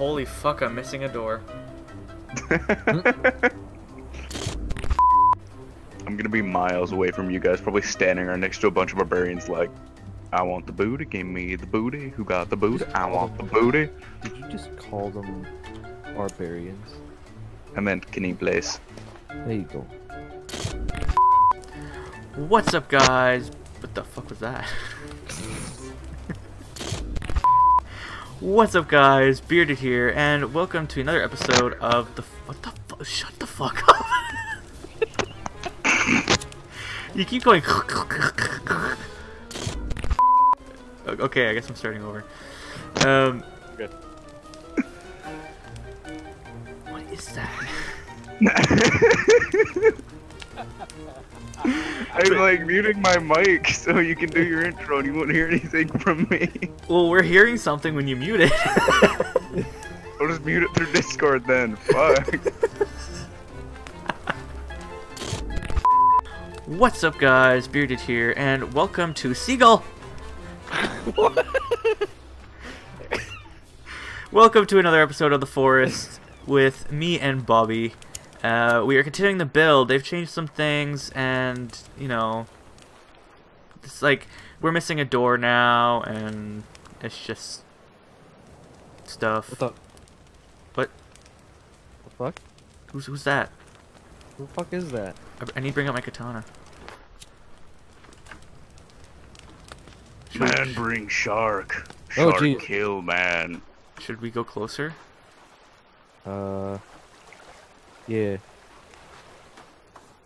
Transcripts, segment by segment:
Holy fuck, I'm missing a door. I'm gonna be miles away from you guys, probably standing right next to a bunch of barbarians like, I want the booty, give me the booty, who got the booty, I want the booty. Did you just call them barbarians? I meant can he place. There you go. What's up, guys? What the fuck was that? What's up, guys? Bearded here, and welcome to another episode of the. What the fuck? Shut the fuck up! you keep going. okay, I guess I'm starting over. Um. Good. What is that? I'm like muting my mic so you can do your intro and you won't hear anything from me. Well, we're hearing something when you mute it. I'll just mute it through Discord then. Fuck. What's up, guys? Bearded here, and welcome to Seagull. welcome to another episode of The Forest with me and Bobby. Uh, we are continuing the build. They've changed some things, and you know, it's like we're missing a door now, and it's just stuff. What the? What? The fuck? Who's who's that? Who the fuck is that? I, I need to bring up my katana. Should, Man bring shark. Oh, Shark gee. kill man. should we go closer? Uh. Yeah.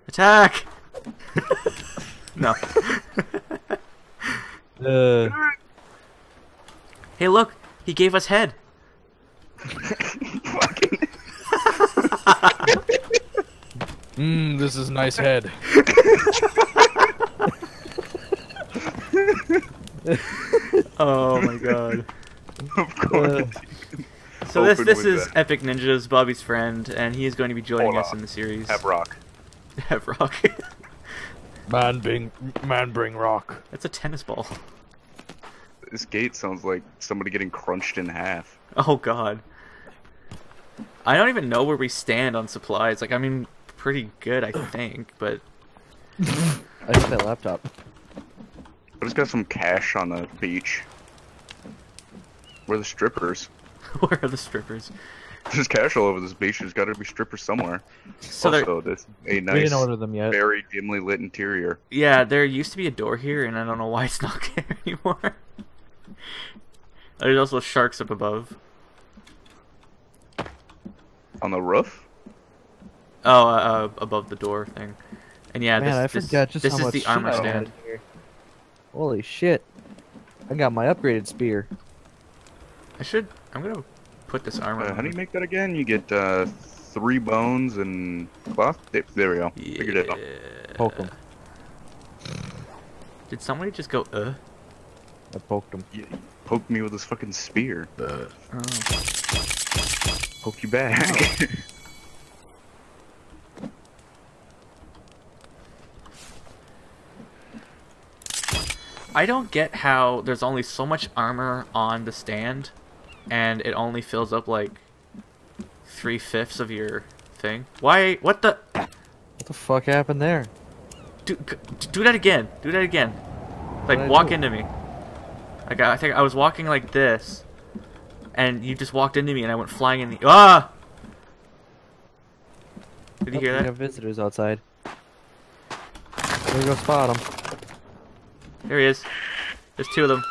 Attack! no. Uh. Hey, look! He gave us head. Mmm, this is nice head. Oh my god. of course. So this this is that. Epic Ninjaz, Bobby's friend, and he is going to be joining Hold us on. in the series. Have rock. Have rock. Man bring, man bring rock. That's a tennis ball. This gate sounds like somebody getting crunched in half. Oh god. I don't even know where we stand on supplies. Like, I mean, pretty good, I think, but I hit that laptop. I just got some cash on the beach. Where are the strippers? where are the strippers? There's cash all over this beach. There's got to be strippers somewhere. So there, also, this a We nice, didn't order them yet. very dimly lit interior. yeah, there used to be a door here, and I don't know why it's not there anymore. There's also sharks up above. On the roof? Oh, uh, uh, above the door thing. And yeah, Man, this, I this, just this how is much the armor stand. Holy shit! I got my upgraded spear. I should. I'm gonna put this armor. Uh, on. how do you make that again? You get uh, three bones and cloth? There, there we go. Figured it out. Yeah. Poke 'em. Did somebody just go, uh? I poked him. You poked me with his fucking spear. Oh. Poke you back. I don't get how there's only so much armor on the stand, and it only fills up like three fifths of your thing. Why? What the? What the fuck happened there? Do, do that again. Do that again. Like walk do? into me. Like I think I was walking like this, and you just walked into me, and I went flying in the ah. Did you hear We have visitors outside. There we go, spot them. There he is. There's two of them.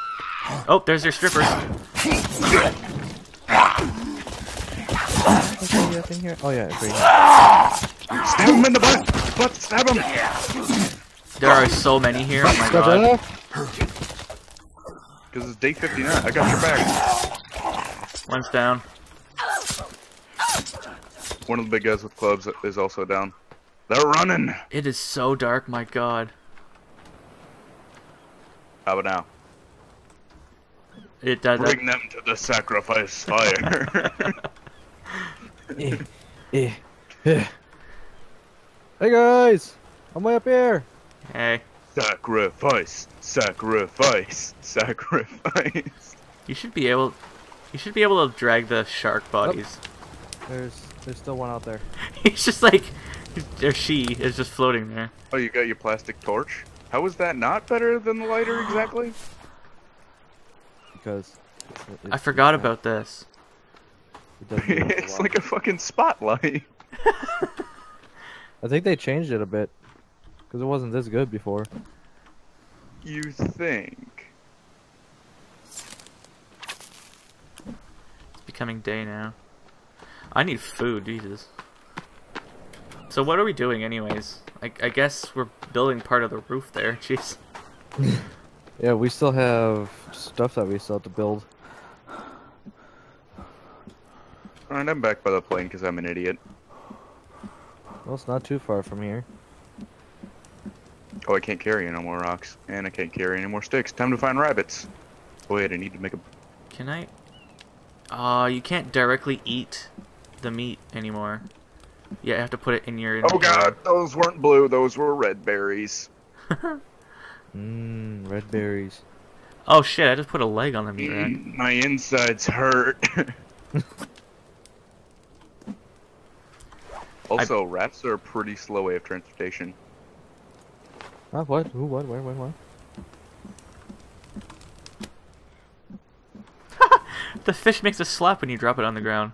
Oh, there's your strippers. Okay, you up in here? Oh yeah, it's right here. stab him in the butt! Butt, stab him! There are so many here. Oh my god. Because it's day 59. I got your back. One's down. One of the big guys with clubs is also down. They're running! It is so dark. My god. How about now? It does. that- Bring them to the sacrifice fire. Eh, eh, eh. Hey guys! I'm way up here! Hey, sacrifice, sacrifice, sacrifice. you should be able. You should be able to drag the shark bodies. There's there's still one out there. He's just like, or she is just floating there. Oh, you got your plastic torch? How is that not better than the lighter exactly? Because it's, I forgot not- about this. It doesn't use a it's like a fucking spotlight. I think they changed it a bit. Because it wasn't this good before. You think? It's becoming day now. I need food, Jesus. So what are we doing anyways? I, I guess we're building part of the roof there. Jeez. Yeah, we still have stuff that we still have to build. Alright, I'm back by the plane because I'm an idiot. Well, it's not too far from here. Oh, I can't carry any more rocks. And I can't carry any more sticks. Time to find rabbits. Wait, I need to make a... Can I? Uh, you can't directly eat the meat anymore. Yeah, you have to put it in your. Oh god, those weren't blue, those were red berries. Mmm, red berries. Oh shit! I just put a leg on the meat rack. Mm, my insides hurt. also, rats are a pretty slow way of transportation. Ah, what? Who? What? Where? When? What? The fish makes a slap when you drop it on the ground.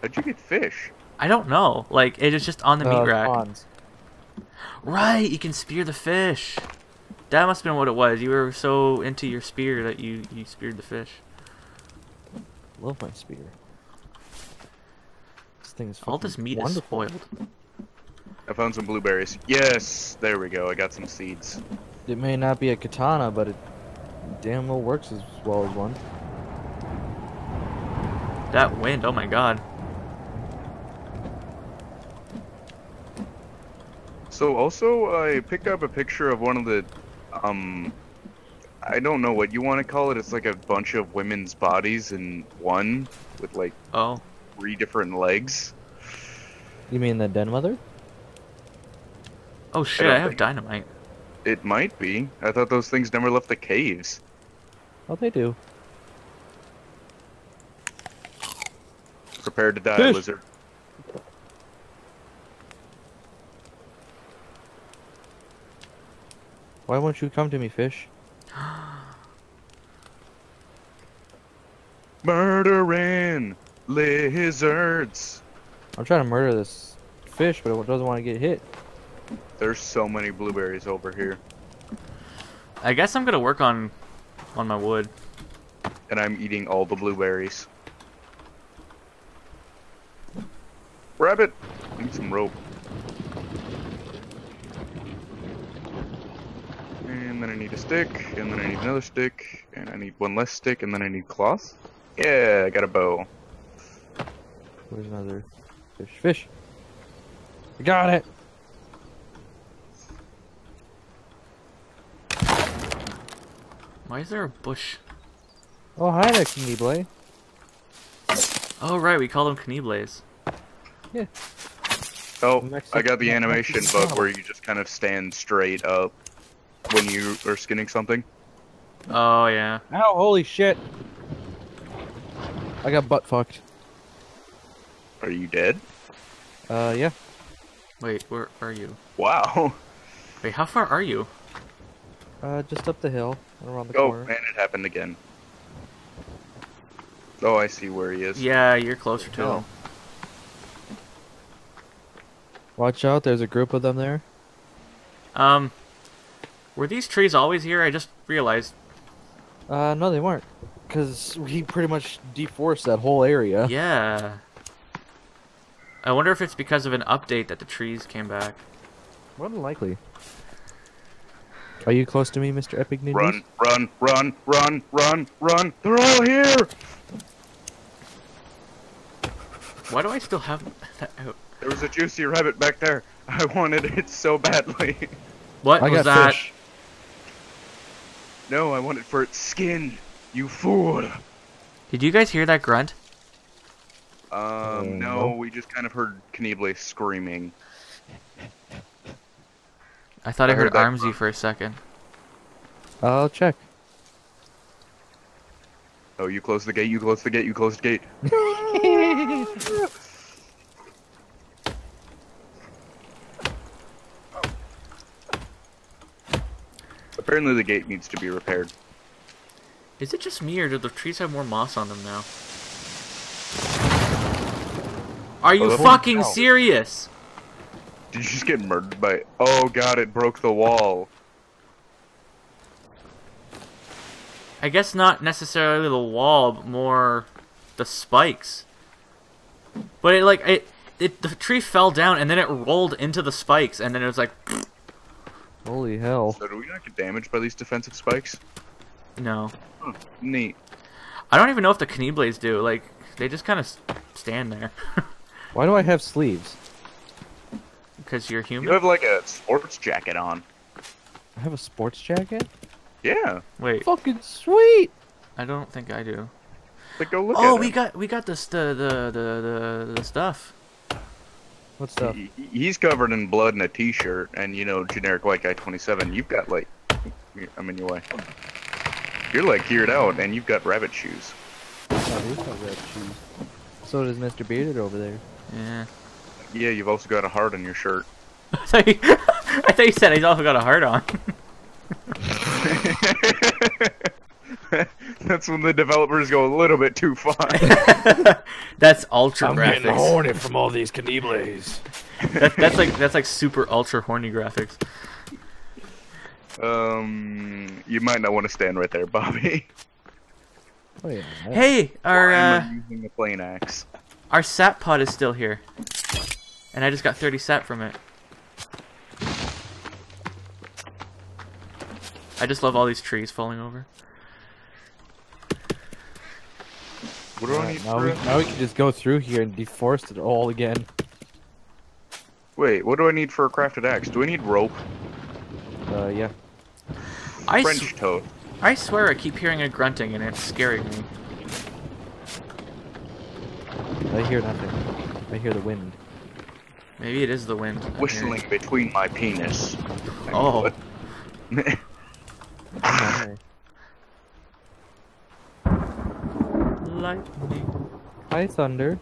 How'd you get fish? I don't know. Like it is just on the meat Uh, rack. Ponds. Right, you can spear the fish. That must have been what it was. You were so into your spear that you you speared the fish. Love my spear. This thing is All fucking this meat wonderful. is spoiled. I found some blueberries. Yes, there we go. I got some seeds. It may not be a katana, but it damn well works as well as one. That wind, oh my god. So also, I picked up a picture of one of the, um, I don't know what you want to call it. It's like a bunch of women's bodies in one with like Oh, three different legs. You mean the den mother? oh shit! don't I have dynamite. It might be. I thought those things never left the caves. Oh, they do. Prepare to die, Fish. lizard. Why won't you come to me, fish? Murdering lizards. I'm trying to murder this fish, but it doesn't want to get hit. There's so many blueberries over here, I guess I'm gonna work on on my wood. and I'm eating all the blueberries. Rabbit, need some rope. And then I need a stick, and then I need another stick, and I need one less stick, and then I need cloth. Yeah, I got a bow. Where's another fish? Fish! I got it! Why is there a bush? Oh, hi there, Kingy Oh right, we call them Kneeblaze. Oh, I got the animation is bug where you just kind of stand straight up when you are skinning something. Oh yeah. Ow, holy shit! I got butt fucked. Are you dead? Uh, yeah. Wait, where are you? Wow. Wait, how far are you? Uh, just up the hill and around the Oh, corner. man, it happened again. Oh, I see where he is. Yeah, you're closer to Oh. him. Watch out, there's a group of them there. Um, were these trees always here? I just realized. Uh, no, they weren't. Because we pretty much deforested that whole area. Yeah. I wonder if it's because of an update that the trees came back. More than likely. Are you close to me, Mr. Epic Ninjaz? Run, run, run, run, run, run. They're all here! Why do I still have that out? There was a juicy rabbit back there. I wanted it so badly. What I was got that? fish. No, I want it for its skin. You fool. Did you guys hear that grunt? Um, Uh, no, no. we just kind of heard Knieble screaming. I thought I, I heard, heard that Armsy grunt. for a second. I'll check. Oh, you close the gate. You close the gate. You close the gate. Apparently, the gate needs to be repaired. Is it just me, or do the trees have more moss on them now? Are you Oh, fucking Ow. serious? Did you just get murdered by? Oh god, it broke the wall. I guess not necessarily the wall, but more the spikes. But it like it, it the tree fell down and then it rolled into the spikes and then it was like Holy hell. So do we not get damaged by these defensive spikes? no. Huh, neat. I don't even know if the Kneeblades do. Like they just kind of stand there Why do I have sleeves? because you're human? You have like a sports jacket on. I have a sports jacket? Yeah. Wait, Fucking sweet! I don't think I do. Like go look Oh, at we got we got this the the the the, the stuff. What stuff? He- he- He's covered in blood and a t-shirt, and you know, generic white guy 27. You've got like, I'm in your way. You're like geared out, and you've got rabbit shoes. Oh, he's got red shoes. So does Mr. Bearded over there. Yeah. Yeah, you've also got a heart on your shirt. I thought I thought you said he's also got a heart on. That's when the developers go a little bit too far. that's ultra I'm graphics. from all these Kneeblades. That, that's like that's like super ultra horny graphics. um, you might not want to stand right there, Bobby. Oh yeah. Hey, our uh, I'm using the plane axe. our sap pod is still here, and I just got 30 sap from it. I just love all these trees falling over. What do I need now, for we, now we can just go through here and deforest it all again. Wait, what do I need for a crafted axe? Do I need rope? Uh, yeah. I, French sw- toast. I swear I keep hearing a grunting and it's scaring me. I hear nothing. I hear the wind. Maybe it is the wind. Whistling between my penis. Oh. Okay. Lightning. Hi, thunder.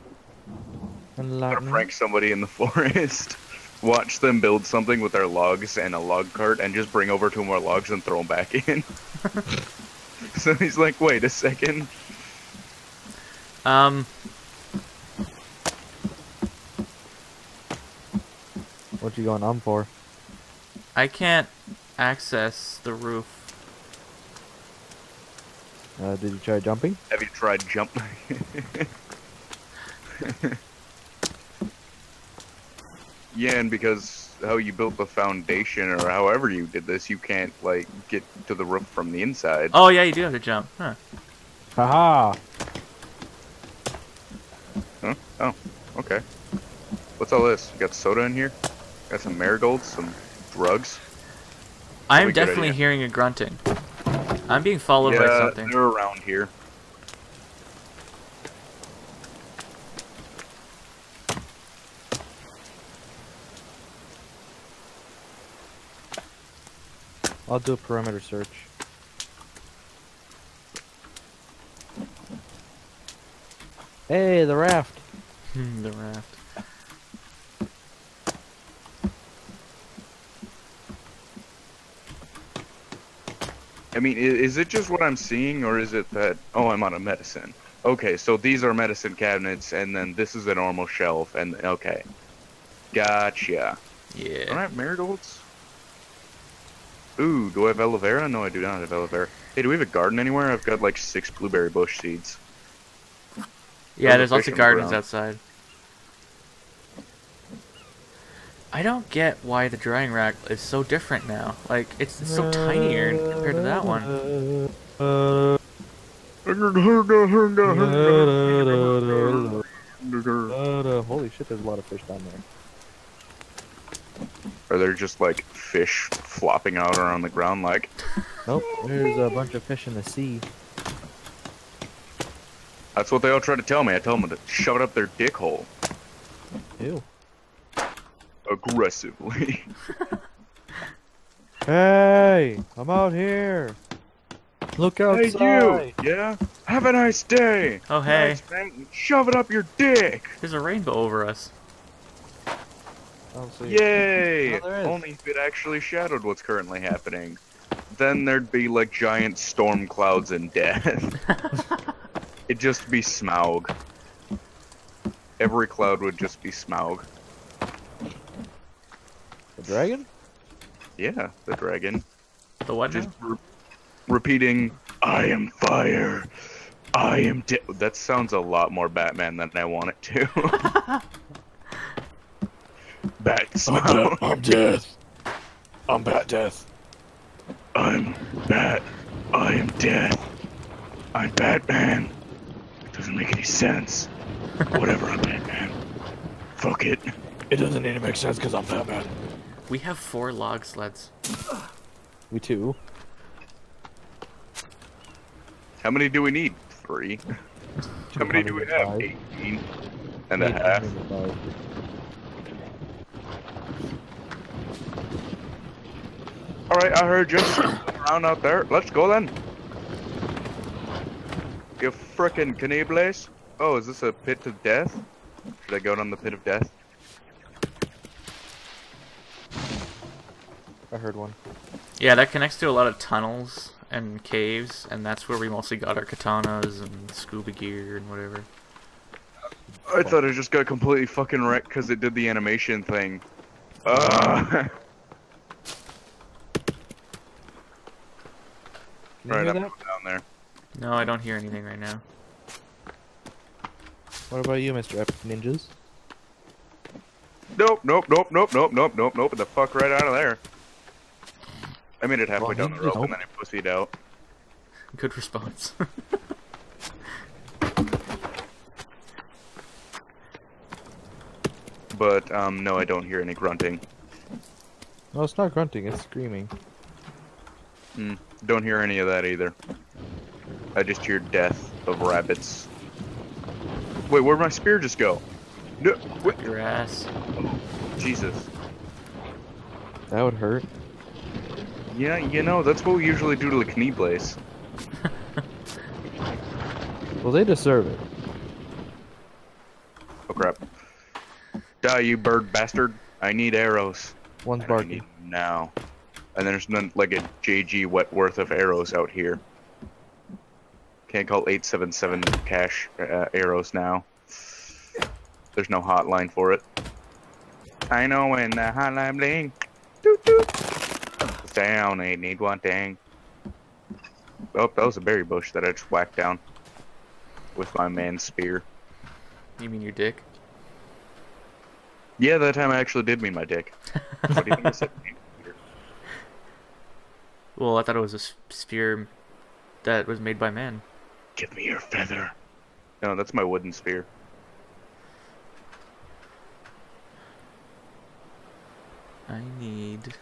And Gotta lightning. prank somebody in the forest. Watch them build something with their logs and a log cart and just bring over two more logs and throw them back in. so he's like, wait a second. Um, What you going on for? I can't access the roof. Uh, did you try jumping? Have you tried jumping? yeah, and because how you built the foundation or however you did this, you can't like get to the roof from the inside. Oh yeah, you do have to jump. Huh. Haha! Huh? Oh, okay. What's all this? You got soda in here? Got some marigolds, some drugs. I'm Probably a good definitely hearing a grunting. I'm being followed by something. they're around here. I'll do a perimeter search. Hey, the raft! Hmm, the raft. I mean, is it just what I'm seeing, or is it that? Oh, I'm on a medicine. Okay, so these are medicine cabinets, and then this is a normal shelf, and okay, gotcha. Yeah. have marigolds? Ooh, do I have aloe vera? No, I do not have aloe vera. Hey, do we have a garden anywhere? I've got like six blueberry bush seeds. Yeah, There's there's lots of gardens ground. outside. I don't get why the drying rack is so different now. Like, it's, it's so tinier compared to that one. Uh, uh, holy shit, there's a lot of fish down there. Are there just like fish flopping out around the ground like? Nope, there's a bunch of fish in the sea. That's what they all try to tell me. I tell them to shove it up their dick hole Ew. Aggressively. Hey, I'm out here. Look Hey outside. you! Yeah? Have a nice day! Oh, hey. Nice, man. Shove it up your dick! There's a rainbow over us. I don't see. Yay! Oh. Only if it actually shadowed what's currently happening. Then there'd be like giant storm clouds and death. It'd just be Smaug. Every cloud would just be Smaug. The dragon? Yeah, the dragon. The what Just now? re- repeating, I am fire. I am de-. That sounds a lot more Batman than I want it to. Bat Smaug. I'm death. I'm Bat Death. I'm Bat. I am death. I'm Batman. It doesn't make any sense. Whatever, I'm Batman. Fuck it. It doesn't need to make sense because I'm Batman. We have four log sleds. We two. How many do we need? Three. How many do we have? 205. 18 and a half. 805. Alright, I heard you. around out there. Let's go then. You frickin' canables. Oh, is this a pit of death? Should I go down the pit of death? I heard one. Yeah, that connects to a lot of tunnels and caves, and that's where we mostly got our katanas and scuba gear and whatever. I thought it just got completely fucking wrecked because it did the animation thing. Uh, right, hear I'm that? down there. No, I don't hear anything right now. What about you, Mr. Epic Ninjaz? Nope, nope, nope, nope, nope, nope, nope, nope. The fuck right out of there. I made it halfway Well, down the you- rope nope. and then I pussied out. Good response. But um, no, I don't hear any grunting. No, it's not grunting. It's screaming. Mm, don't hear any of that either. I just hear death of rabbits. Wait, where'd my spear just go? No, wait, Your ass. Jesus. That would hurt. Yeah, you know, that's what we usually do to the knee blaze. Well, they deserve it. Oh crap. Die, you bird bastard. I need arrows. One's And I need barking. now. And there's none like a JG Wentworth of arrows out here. Can't call 877 cash uh, arrows now. There's no hotline for it. I know when the hotline bling. Doot doot. Down, I need one thing. Oh, that was a berry bush that I just whacked down. With my man's spear. You mean your dick? Yeah, that time I actually did mean my dick. What do you think I said? Well, I thought it was a spear that was made by man. Give me your feather. No, that's my wooden spear. I need.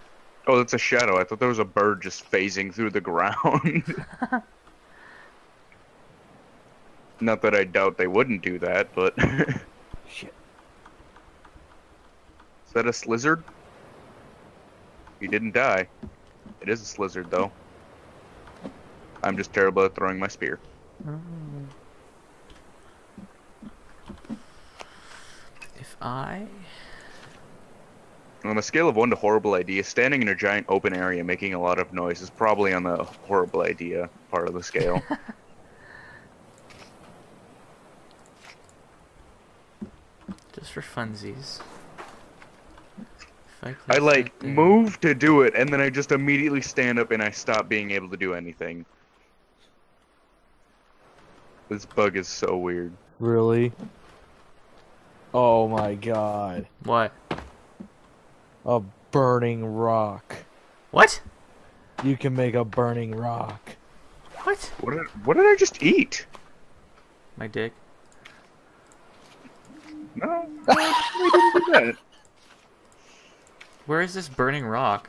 Oh, that's a shadow. I thought there was a bird just phasing through the ground. Not that I doubt they wouldn't do that, but. Shit. Is that a slizzard? He didn't die. It is a slizzard, though. I'm just terrible at throwing my spear. If I. On a scale of 1 to horrible idea, standing in a giant open area making a lot of noise is probably on the horrible idea part of the scale. Just for funsies. I, I like that move to do it, and then I just immediately stand up and I stop being able to do anything. This bug is so weird. Really? Oh my god. What? A burning rock. What? You can make a burning rock. What? What did, what did I just eat? My dick. No, I didn't do that. Where is this burning rock?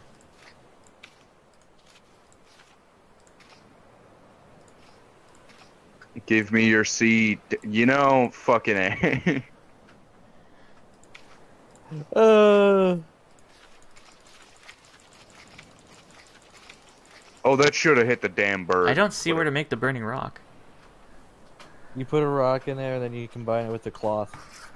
Give me your seed. You know, fucking a. Uh. Oh, that should have hit the damn bird. I don't see where to make the burning rock. You put a rock in there, and then you combine it with the cloth.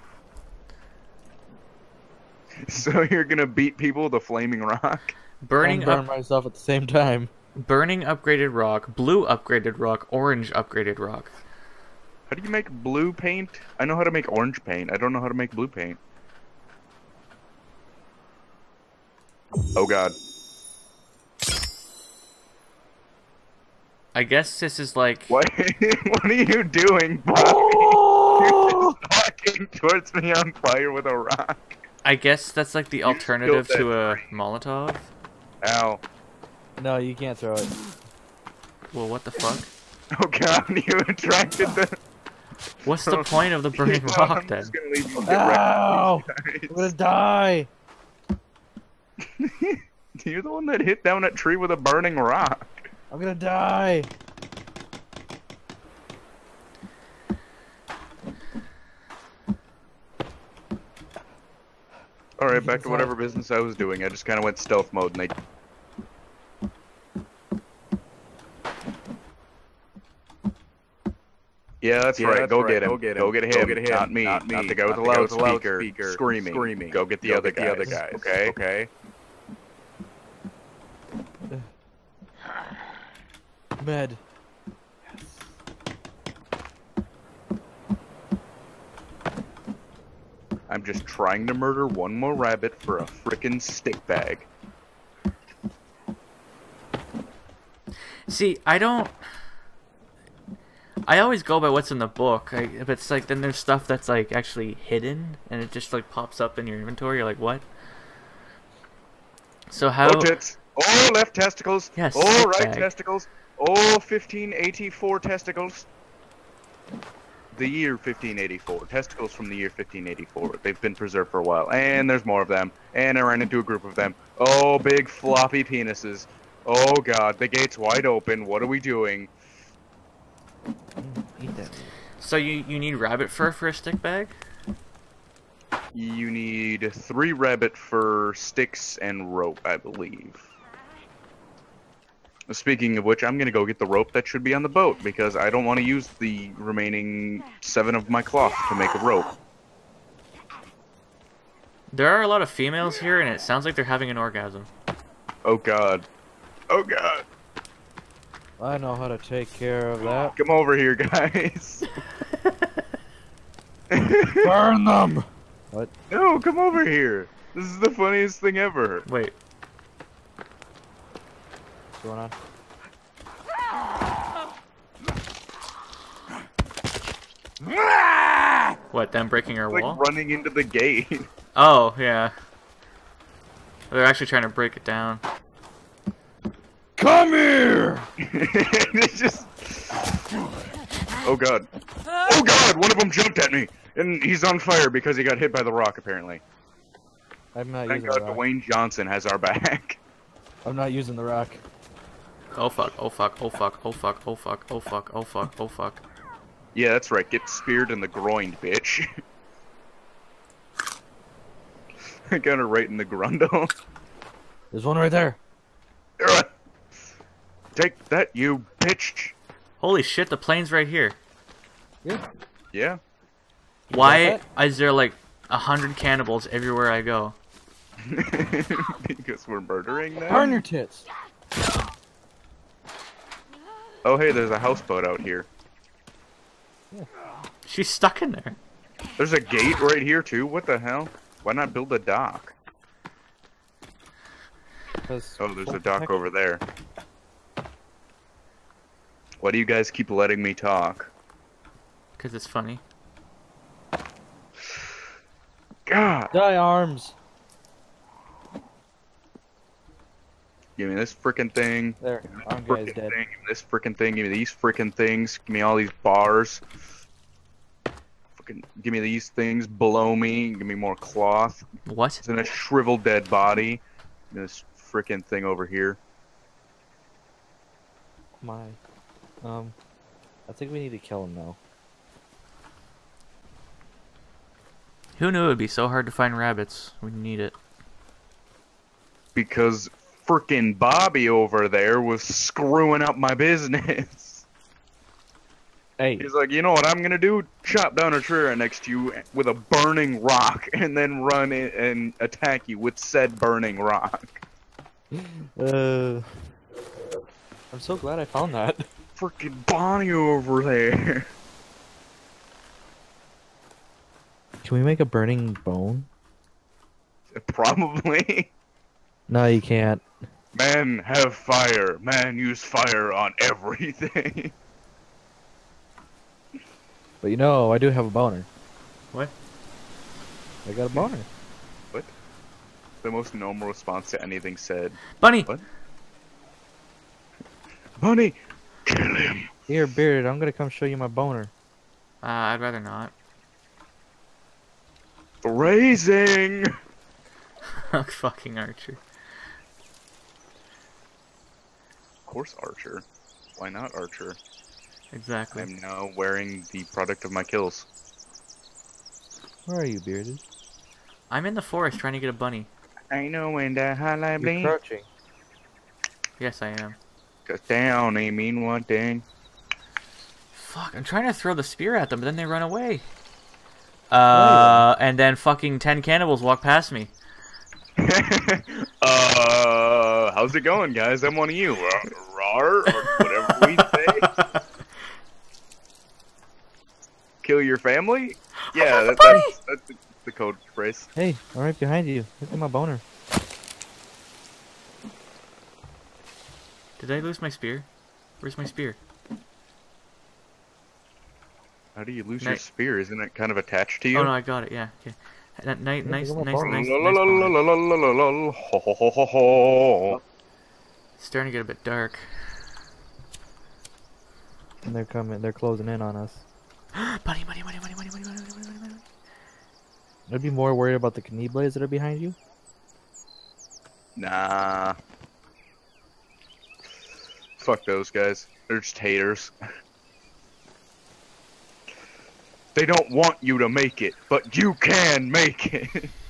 So you're gonna beat people with a flaming rock? Burning and burn up, myself at the same time. burning upgraded rock, blue upgraded rock, orange upgraded rock. How do you make blue paint? I know how to make orange paint. I don't know how to make blue paint. Oh god. I guess this is like What what are you doing, Bobby? You're just walking towards me on fire with a rock. I guess that's like the You alternative to a Molotov. Ow. No, you can't throw it. Well, what the fuck? Oh god, you attracted the What's the point of the burning Well, rock I'm then? just gonna leave you get Ow! guys. I'm gonna die. You're the one that hit down that tree with a burning rock. I'm gonna die. Alright, back to whatever business I was doing. I just kind of went stealth mode and they. Yeah, that's Yeah, right. that's go, right. Get him. Go get Go him. get him. Go get him. Not me. Not me. Not the guy with the the guy loud with the loud speaker, speaker, screaming. screaming. Go get the Go other get the other guys. guys. Okay. Okay. Med. I'm just trying to murder one more rabbit for a frickin' stick bag. See, I don't. I always go by what's in the book. I, but it's like then there's stuff that's like actually hidden, and it just like pops up in your inventory. You're like, what? So how? Oh, tits. Oh, left testicles. Yes, oh, right bag. testicles. Oh, 1584 testicles. The year 1584. Testicles from the year 1584. They've been preserved for a while. And there's more of them. And I ran into a group of them. Oh, big floppy penises. Oh, God. The gate's wide open. What are we doing? So you you need rabbit fur for a stick bag? You need three rabbit fur sticks and rope, I believe. Speaking of which, I'm gonna go get the rope that should be on the boat because I don't want to use the remaining seven of my cloth to make a rope. There are a lot of females here, and it sounds like they're having an orgasm. Oh god. Oh god. I know how to take care of that. Come over here, guys. Burn them. What? no, come over here. This is the funniest thing ever. Wait, What's going on? what? Them breaking our Like wall? running into the gate. Oh yeah. They're actually trying to break it down. Come here. it's just. Oh god. Oh god! One of them jumped at me, and he's on fire because he got hit by the rock. Apparently. I'm not Thank using God the rock. Dwayne Johnson has our back. I'm not using the rock. Oh fuck, oh fuck, oh fuck, oh fuck, oh fuck, oh fuck, oh fuck, oh fuck. Yeah, that's right. Get speared in the groin, bitch. I got her right in the grundle. There's one right there. Take that, you bitch! Holy shit, the plane's right here. Yeah. Yeah. Why is there like a hundred cannibals everywhere I go? because we're murdering them? Burn your tits! Oh, hey, there's a houseboat out here. She's stuck in there. There's a gate right here too. What the hell? Why not build a dock? Oh, there's a what the dock over there. Why do you guys keep letting me talk? Cause it's funny. God, Die arms. Give me this freaking thing. There. Arm guy's Frickin' dead. thing. Give me this freaking thing. Give me these freaking things. Give me all these bars. Fucking give me these things below me. Give me more cloth. What? It's in a shriveled dead body. And this freaking thing over here. My. Um. I think we need to kill him now. Who knew it would be so hard to find rabbits We need it? Because freaking Bobby over there was screwing up my business. Hey, He's like, you know what I'm gonna do? Chop down a tree right next to you with a burning rock, and then run in and attack you with said burning rock. uh, I'm so glad I found that. Freaking Bonnie over there. Can we make a burning bone? Probably. No, you can't. Man, have fire. Man, use fire on everything. But you know, I do have a boner. What? I got a boner. What? The most normal response to anything said. Bunny! What? Bunny, kill him. Here, Bearded, I'm gonna come show you my boner. Uh, I'd rather not. Raising. Fucking Archer. Of course, Archer. Why not Archer? Exactly. I'm now wearing the product of my kills. Where are you, Bearded? I'm in the forest trying to get a bunny. I know when the highlight You're blink crouching. Yes, I am. goes down. I mean one thing. Fuck, I'm trying to throw the spear at them, but then they run away. Uh, and then fucking ten cannibals walk past me. uh, how's it going, guys? I'm one of you. Uh, rar, or whatever we say. Kill your family? Yeah, that, that's, that's the, the code phrase. Hey, I'm right behind you. Look at my boner. Did I lose my spear? Where's my spear? How do you lose your spear? Isn't it kind of attached to you? Oh no, I got it. Yeah. Okay. Nice, nice, nice, look at my nice, It's starting to get a bit dark. And they're coming. They're closing in on us. I'd be more worried about the Kneeblades that are behind you. Nah. Fuck those guys. They're just haters. They don't want you to make it, but you can make it.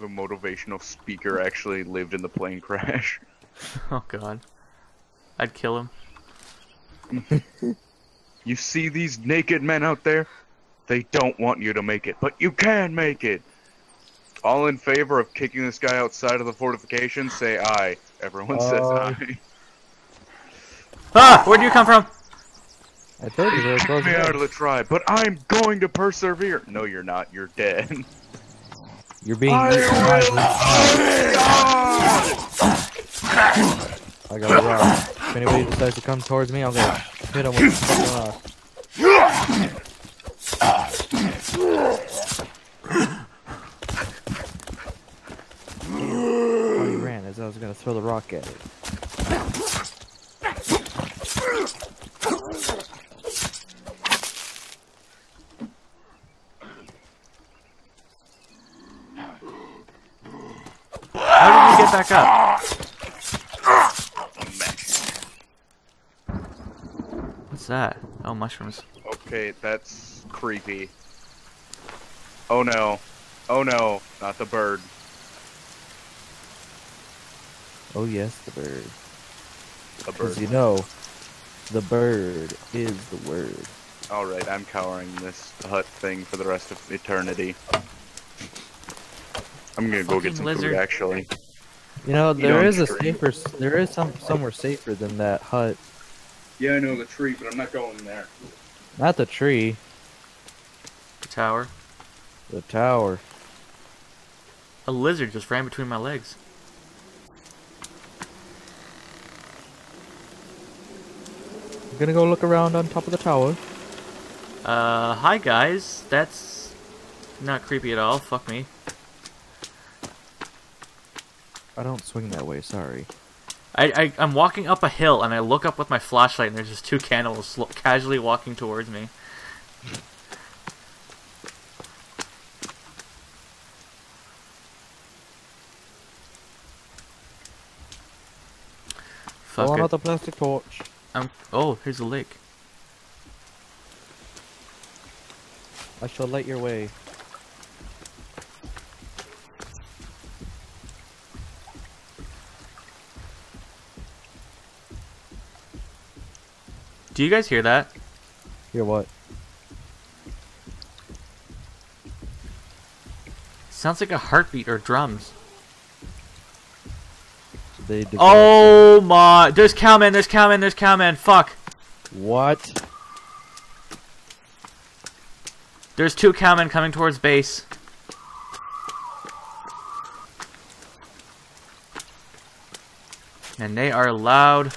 if a motivational speaker actually lived in the plane crash. Oh god. I'd kill him. You see these naked men out there? They don't want you to make it, but you can make it. All in favor of kicking this guy outside of the fortification, say aye. Everyone says Aye. aye. Ah! Where'd you come from? I told you they were Kick closing me out of the tribe, but I'm going to persevere. No, you're not. You're dead. You're being I eaten alive. I got a rock. If anybody decides to come towards me, I'm gonna hit him with a fucking rock. Oh, he ran as I was gonna throw the rock at it. Get back up? What's that? Oh, mushrooms. Okay, that's creepy. Oh no. Oh no, not the bird. Oh yes, the bird. The Because bird. you know, the bird is the word. Alright, I'm cowering this hut thing for the rest of eternity. I'm gonna go get some lizard. food actually. You know, You there don't is a scream. safer. There is some somewhere safer than that hut. Yeah, I know the tree, but I'm not going there. Not the tree, The tower. the tower. A lizard just ran between my legs. I'm gonna go look around on top of the tower. Uh, hi guys. That's not creepy at all. Fuck me. I don't swing that way. Sorry. I, I I'm walking up a hill and I look up with my flashlight and there's just two cannibals sl- casually walking towards me. Fuck out the plastic torch. I'm, oh, here's a lake. I shall light your way. Do you guys hear that? Hear what? Sounds like a heartbeat or drums. They Oh my! There's cowman. There's cowman. There's cowman. Fuck. What? There's two cowmen coming towards base. And they are loud.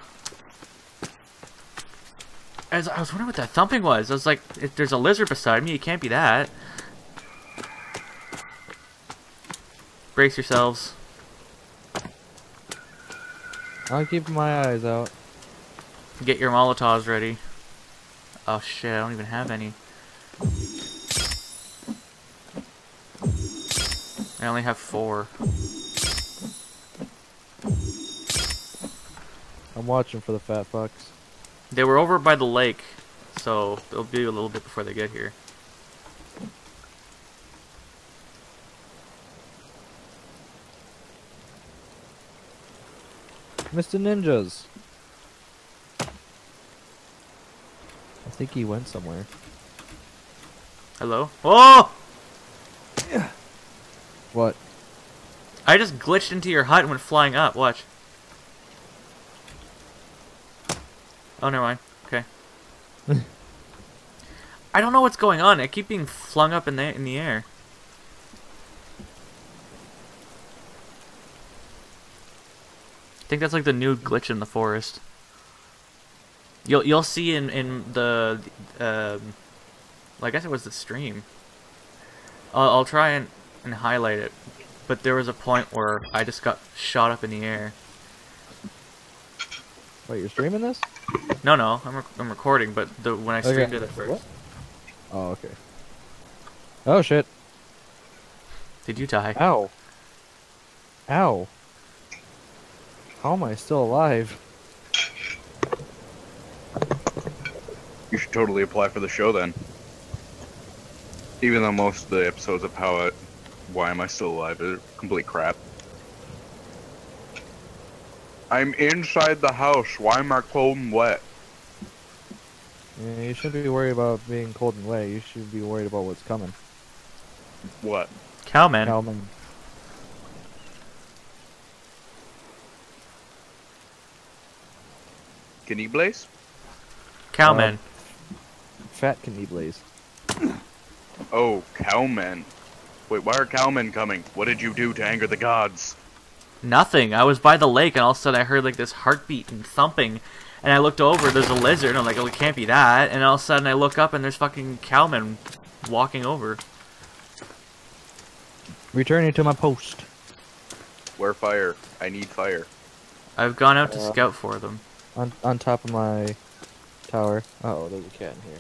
As I was wondering what that thumping was. I was like, if there's a lizard beside me, it can't be that. Brace yourselves. I'll keep my eyes out. Get your Molotovs ready. Oh shit, I don't even have any. I only have four. I'm watching for the fat fucks. They were over by the lake, so it'll be a little bit before they get here. Mr. Ninjas. I think he went somewhere. Hello? Oh! What? I just glitched into your hut and went flying up. Watch. Oh, never mind. Okay. I don't know what's going on. I keep being flung up in the in the air. I think that's like the new glitch in the forest. You'll you'll see in in the um, well, I guess it was the stream. I'll, I'll try and and highlight it, but there was a point where I just got shot up in the air. Wait, you're streaming this? No, no, I'm rec- I'm recording, but the when I Okay. streamed it at first. What? Oh, okay. Oh shit. Did you die? Ow. Ow. How am I still alive? You should totally apply for the show then. Even though most of the episodes of How It, Why Am I Still Alive are complete crap. I'm inside the house. Why am I cold and wet? You shouldn't be worried about being cold and wet. You should be worried about what's coming. What? Cowman. Cowman. Can you blaze? Cowman. Uh, fat Kniebles. Oh, cowmen. Wait, why are cowmen coming? What did you do to anger the gods? Nothing. I was by the lake, and all of a sudden I heard like this heartbeat and thumping, and I looked over. There's a lizard. And I'm like, oh, it can't be that. And all of a sudden I look up, and there's fucking cowmen walking over. Returning to my post. Where fire? I need fire. I've gone out to Uh. scout for them. On on top of my tower. Uh oh, there's a cat in here.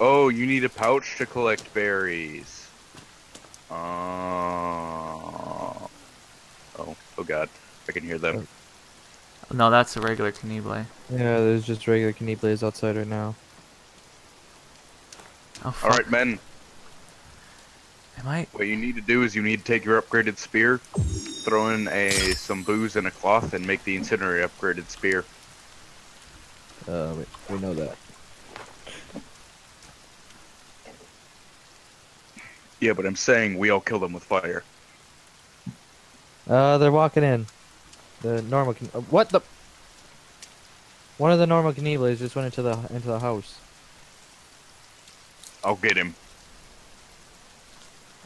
Oh, you need a pouch to collect berries. Uh... Oh, oh god. I can hear them. No, that's a regular Knieble. Yeah, there's just regular Kniebles outside right now. Oh fuck. Alright, men. Am I? What you need to do is you need to take your upgraded spear, throw in a some booze and a cloth, and make the incendiary upgraded spear. Uh, wait, we know that. Yeah, but I'm saying we all kill them with fire. Uh, they're walking in. The normal. Kn- uh, what the? One of the normal Kniebles just went into the into the house. I'll get him.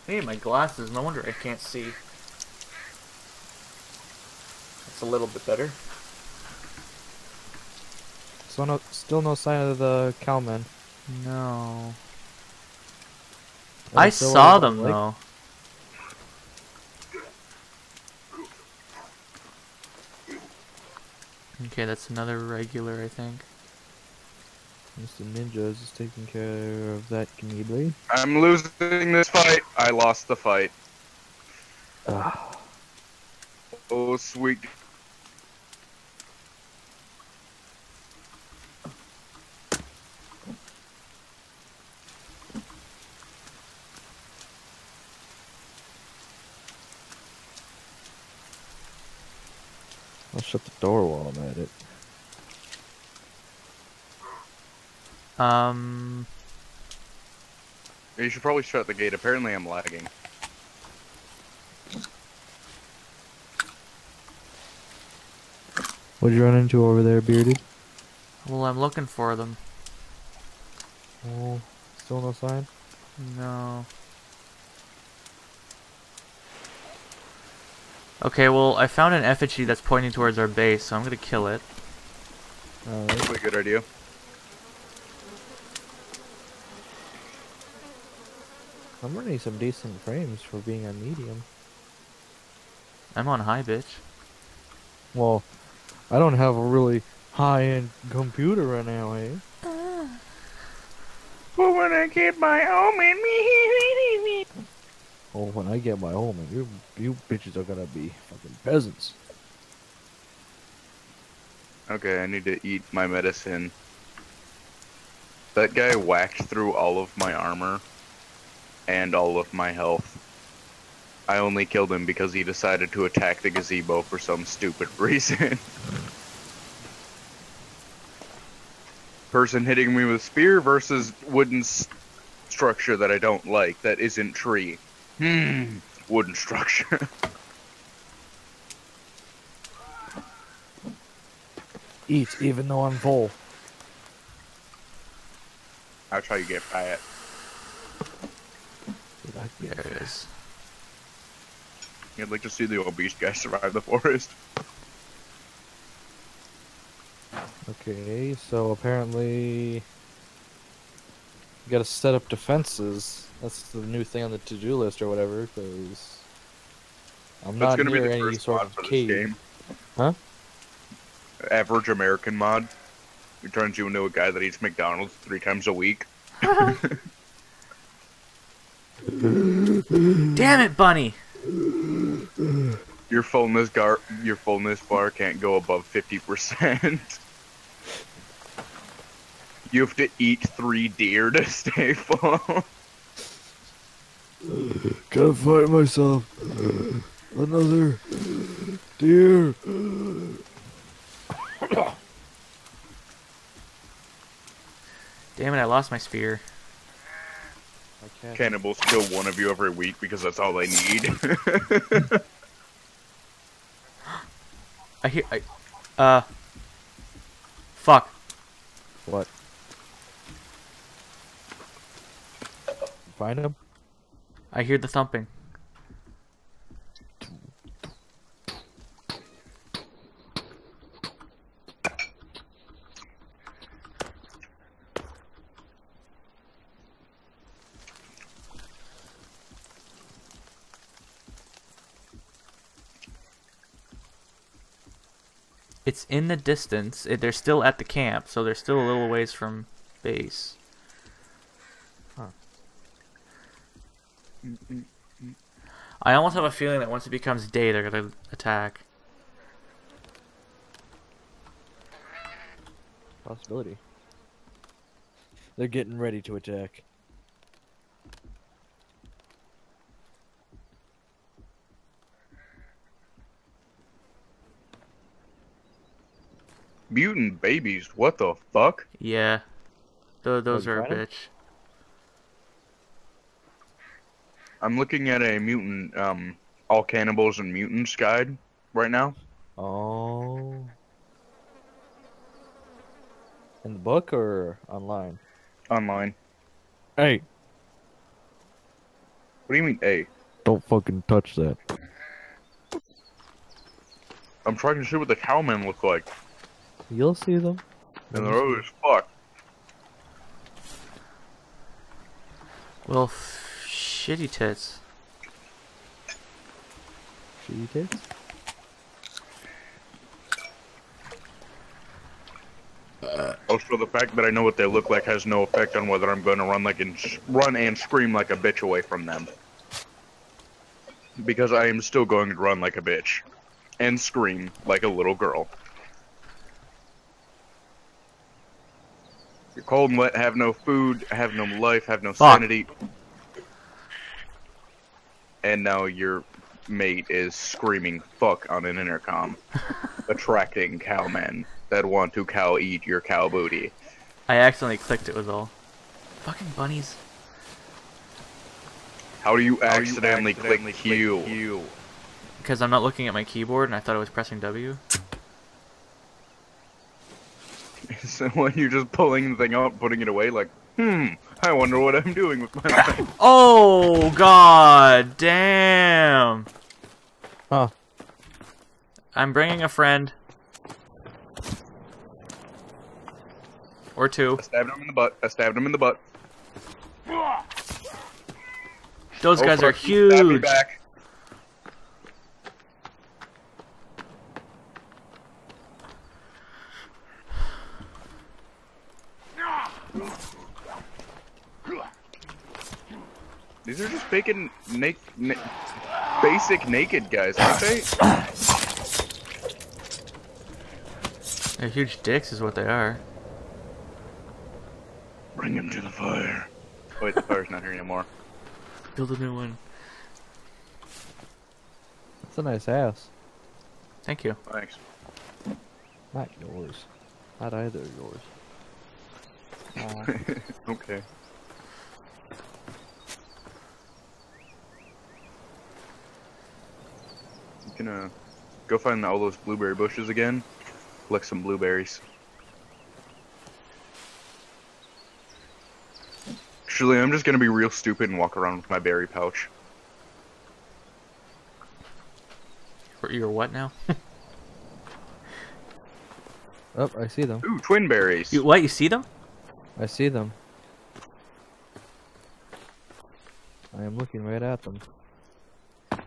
I need my glasses. No wonder I can't see. It's a little bit better. So no, still no sign of the cowmen. No. I saw them the though. Okay, that's another regular, I think. Mr. Ninja is taking care of that Knieble. I'm losing this fight. I lost the fight. Ah, Oh, sweet. Shut the door while I'm at it. Um, You should probably shut the gate. Apparently, I'm lagging. What'd you run into over there, bearded? well, I'm looking for them. Oh, still no sign. No. Okay, well, I found an effigy that's pointing towards our base, so I'm gonna kill it. Alright. Probably a good idea. I'm running some decent frames for being on medium. I'm on high, bitch. Well, I don't have a really high-end computer right now, eh? But when I get my home in me. Oh, when I get my home, you you bitches are gonna be fucking peasants. Okay, I need to eat my medicine. That guy whacked through all of my armor and all of my health. I only killed him because he decided to attack the gazebo for some stupid reason. Person hitting me with spear versus wooden structure that I don't like that isn't tree. Hmm, wooden structure. Eat, even though I'm full. That's how you get. There it is. I'd like to see the obese guy survive the forest. Okay, so apparently you gotta set up defenses. That's the new thing on the to-do list or whatever, because I'm That's not gonna be the any first sort mod of for this cave. game. Huh? Average American mod. It turns you into a guy that eats McDonald's three times a week. Damn it, Bunny! Your fullness gar your fullness bar can't go above fifty percent. You have to eat three deer to stay full. Gotta fight myself. Another deer. Damn it, I lost my spear. I can't. Cannibals kill one of you every week because that's all they need. I hear. I. Uh. Fuck. What? Find him? I hear the thumping. It's in the distance. They're still at the camp, so they're still a little ways from base. I almost have a feeling that once it becomes day, they're gonna attack. Possibility. They're getting ready to attack. Mutant babies, what the fuck? Yeah, Th- those you are a find 'em? bitch. I'm looking at a mutant, um, all cannibals and mutants guide right now. Oh. In the book or online? Online. Hey, What do you mean, A? don't fucking touch that. I'm trying to see what the cowmen look like. You'll see them. And they're old as fuck. Well, f- shitty tits. Shitty tits? Uh, also, the fact that I know what they look like has no effect on whether I'm going to run like and run and scream like a bitch away from them. Because I am still going to run like a bitch and scream like a little girl. You're cold and wet, have no food, have no life, have no Fuck. sanity. And now your mate is screaming fuck on an intercom, attracting cowmen that want to cow eat your cow booty. I accidentally clicked it was all. Fucking bunnies. How do you accidentally, click Q? Because I'm not looking at my keyboard and I thought I was pressing W. so when you're just pulling the thing out, putting it away, like, hmm, I wonder what I'm doing with my life. Oh god damn! Huh. I'm bringing a friend. Or two. I stabbed him in the butt. I stabbed him in the butt. Those Oh, guys are fuck, me huge. These are just bacon, na- na- basic naked guys, aren't they? They're huge dicks is what they are. Bring him to the fire. Oh, wait, the fire's not here anymore. Build a new one. That's a nice house. Thank you. Thanks. Not yours. Not either of yours. Aw. okay. You can uh, go find all those blueberry bushes again. Collect some blueberries. Actually, I'm just gonna be real stupid and walk around with my berry pouch. Or You're what now? oh, I see them. Ooh, twin berries. you, what? You see them? I see them. I am looking right at them.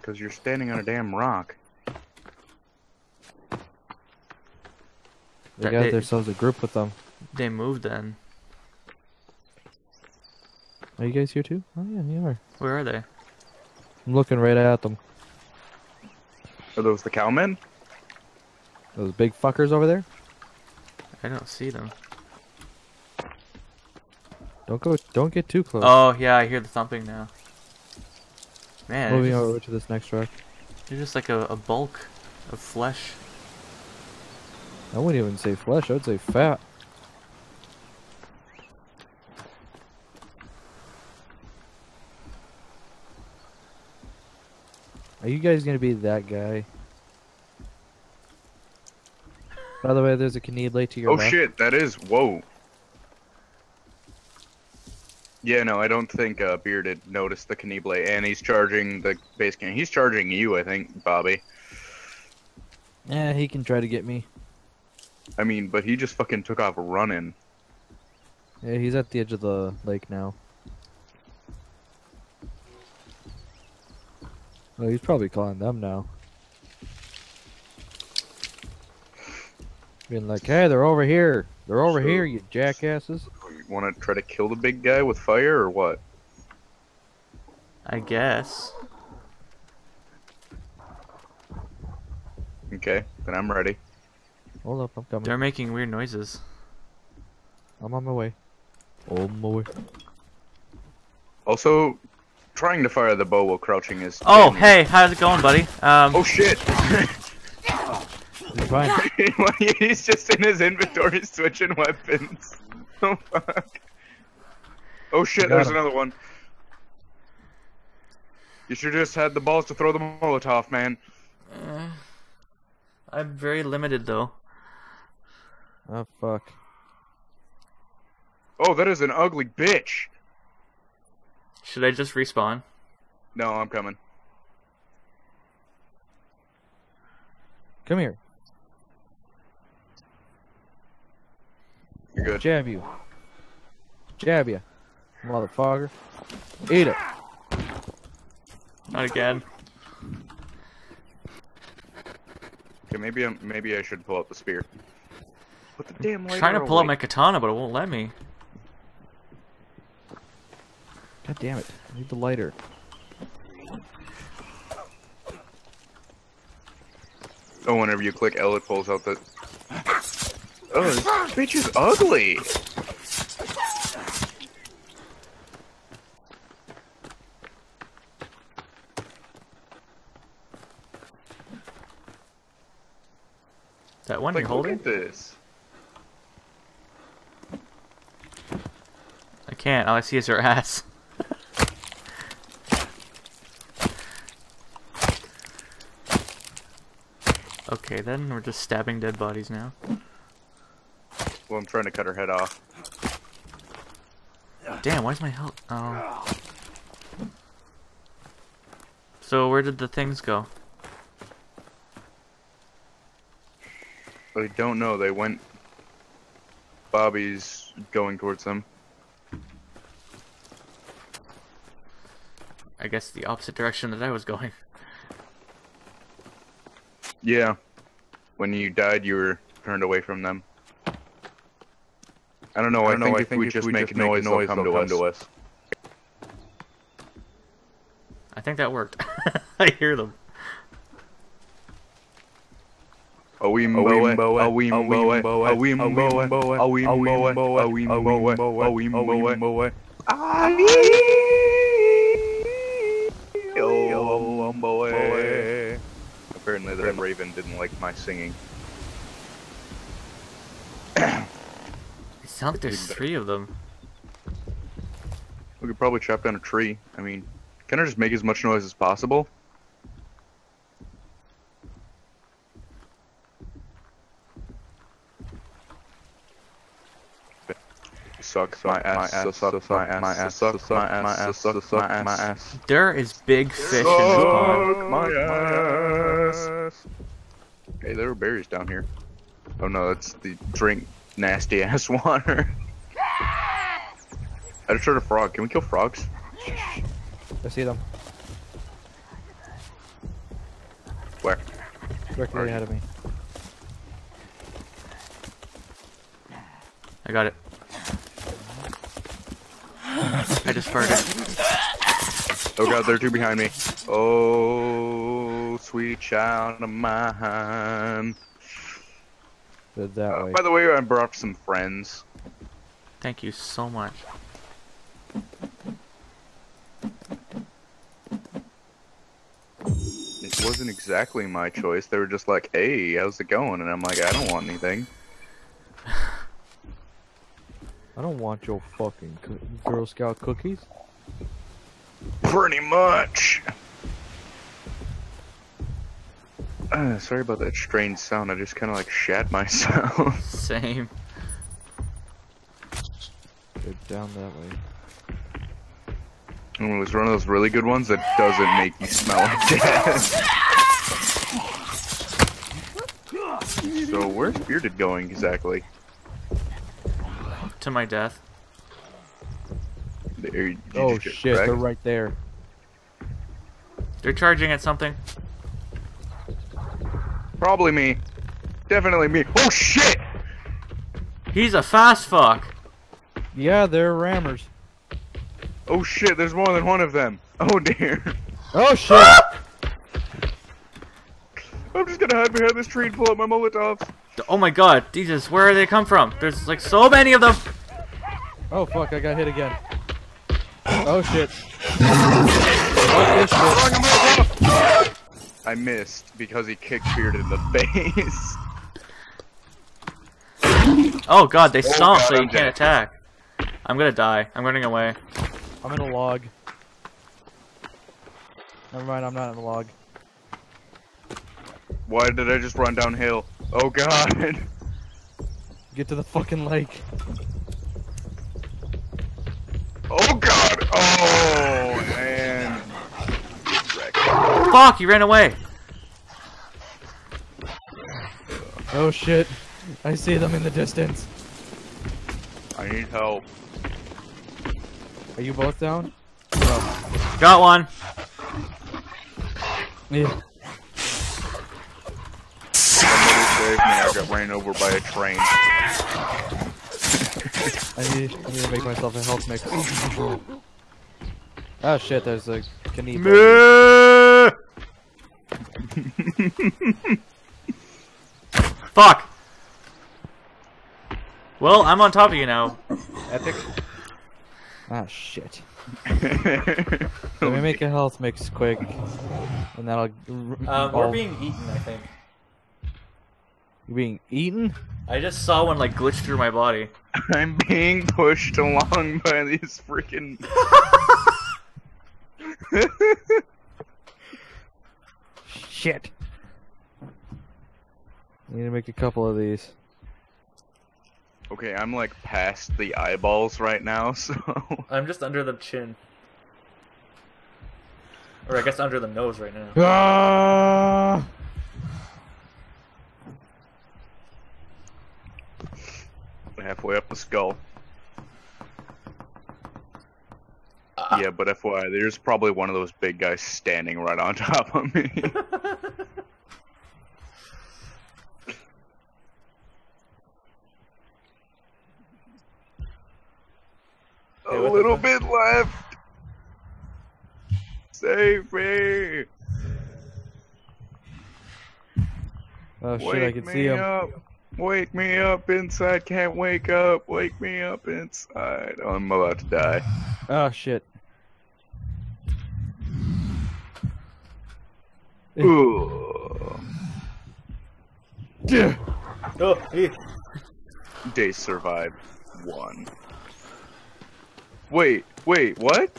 Because you're standing on a damn rock. They That- got they- themselves a group with them. They moved then. Are you guys here too? Oh yeah, you are. Where are they? I'm looking right at them. Are those the cowmen? Those big fuckers over there. I don't see them. Don't go. Don't get too close. Oh yeah, I hear the thumping now. Man, Moving they're just, over to this next truck. You're just like a, a bulk of flesh. I wouldn't even say flesh. I would say fat. Are you guys gonna be that guy? By the way, there's a Canid late to your Oh left. shit, that is whoa. Yeah, no, I don't think uh, Bearded noticed the Knieblade, and he's charging the base camp. He's charging you, I think, Bobby. Yeah, he can try to get me. I mean, but he just fucking took off running. Yeah, he's at the edge of the lake now. Oh, he's probably calling them now. Being like, hey, they're over here. They're over So- here, you jackasses. You want to try to kill the big guy with fire or what? I guess. Okay, then I'm ready. Hold up, I'm coming. They're making weird noises. I'm on my way. On my way. Also, trying to fire the bow while crouching is. Oh, dangerous. hey, how's it going, buddy? Um, Oh shit! It's fine. He's just in his inventory switching weapons. Oh fuck. Oh shit, there's him. another one. You should just had the balls to throw the Molotov, man. eh, I'm very limited though. Oh, fuck. Oh, that is an ugly bitch. Should I just respawn? No, I'm coming. Come here. You're good. Jab you. Jab you. Motherfucker. Eat it. Not again. Okay, maybe I'm, maybe I should pull out the spear. Put the damn lighter trying to pull out my katana, but it won't let me. God damn it. I need the lighter. Oh, whenever you click L, it pulls out the. Oh, this bitch is ugly. That one Like, you're holding? look at this. I can't. All I see is her ass. okay, then we're just stabbing dead bodies now. Well, I'm trying to cut her head off. Damn, why's my health? Oh. So where did the things go? I don't know. They went. Bobby's going towards them. I guess the opposite direction that I was going. Yeah. When you died, you were turned away from them. I don't know. I, I don't know, think I if think we if just we make just make noise, noise, they'll come, they'll to, come us. to us. I think that worked. I hear them. Apparently, the raven didn't like my singing. Sounds like there's three of them. We could probably chop down a tree. I mean, can I just make as much noise as possible? Suck my ass, so suck my ass, my ass, suck my ass, so suck my ass. There is big fish in this pond. My ass. Hey, there are berries down here. Oh no, that's the drink nasty ass water. I just heard a frog. Can we kill frogs? I see them. Where? Directly ahead of me. I got it. I just farted. Oh god, there are two behind me. Oh, sweet child of mine. Did that Uh, way. by the way, I brought some friends. Thank you so much. It wasn't exactly my choice. They were just like, "Hey, how's it going?" And I'm like, "I don't want anything." I don't want your fucking Girl Scout cookies. Pretty much. Uh, sorry about that strange sound. I just kind of like shat myself. Same. Go down that way. And it was one of those really good ones that doesn't make you smell like death. so where's Bearded going exactly? To my death. There- Oh just get shit, they're right there. They're charging at something. Probably me. Definitely me. Oh shit! He's a fast fuck. Yeah, they're rammers. Oh shit, there's more than one of them. Oh dear. Oh shit! I'm just gonna hide behind this tree and pull out my Molotovs. Oh my god, Jesus, where do they come from? There's like so many of them. Oh fuck, I got hit again. Oh shit. Fuck this shit. I missed because he kicked Beard in the face. Oh god, they stomp God, so you I'm can't dead. attack. I'm gonna die. I'm running away. I'm in a log. Never mind, I'm not in a log. Why did I just run downhill? Oh god. Get to the fucking lake. Oh god. Oh man. Fuck, he ran away. Oh shit. I see them in the distance. I need help. Are you both down? Got one. Yeah. Somebody save me. I got ran over by a train. I need, I need to make myself a health mix. oh shit, there's a Kaniba. Fuck. Well, I'm on top of you now. Epic. Ah shit. Let me make a health mix quick. And that'll... Um, we're being eaten, I think. You're being eaten? I just saw one like glitch through my body. I'm being pushed along by these freaking. Shit. I need to make a couple of these. okay, I'm like past the eyeballs right now, so. I'm just under the chin. Or I guess under the nose right now. Ah! halfway up the skull. Yeah, but FYI, there's probably one of those big guys standing right on top of me. A little bit left. Save me. Oh shit, Wake I can see him. up. Wake me up inside. Can't wake up. Wake me up inside. Oh, I'm about to die. Oh shit. Eh. Ooh. Oh, hey. Day survived. One. Wait, wait, what?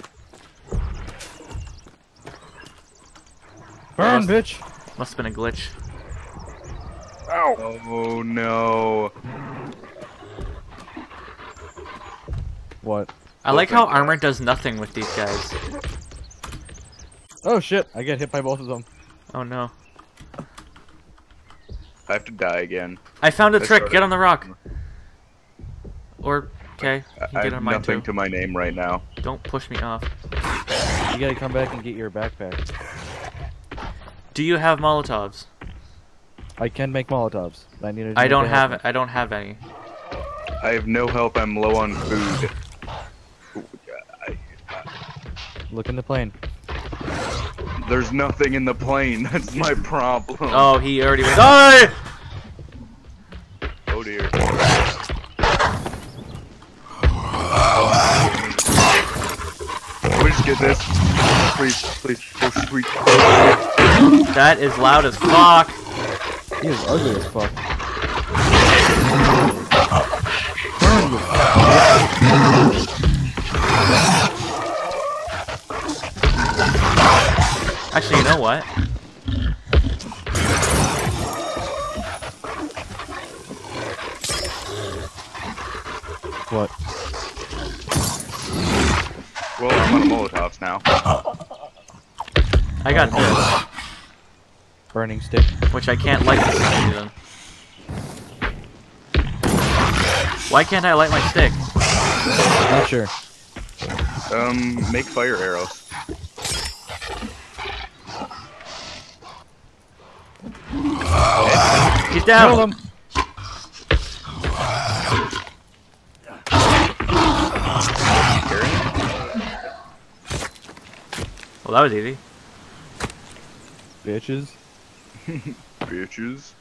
Burn, Must- bitch! Must have been a glitch. Ow. Oh no. What? I Oh, like how thank God. armor does nothing with these guys. Oh shit, I get hit by both of them. Oh no. I have to die again. I found a Let's trick. start Get on the rock. Or, okay, I can I get have on mine nothing too. to my name right now. Don't push me off. You gotta come back and get your backpack. Do you have Molotovs? I can make Molotovs. but I need to I don't to help have. I don't have any. I have no help. I'm low on food. Ooh, I- me. Look in the plane. there's nothing in the plane. That's my problem. Oh, he already went. Die! Can we just get this? Please, please, oh sweet. That is loud as fuck. He is ugly as fuck. Actually, you know what? What? Well, I'm on a Molotovs now. I got this, Burning stick. which I can't light for some reason. Why can't I light my stick? Not sure. Um, make fire arrows. He's Kill down. Well, that was easy. Bitches. Bitches.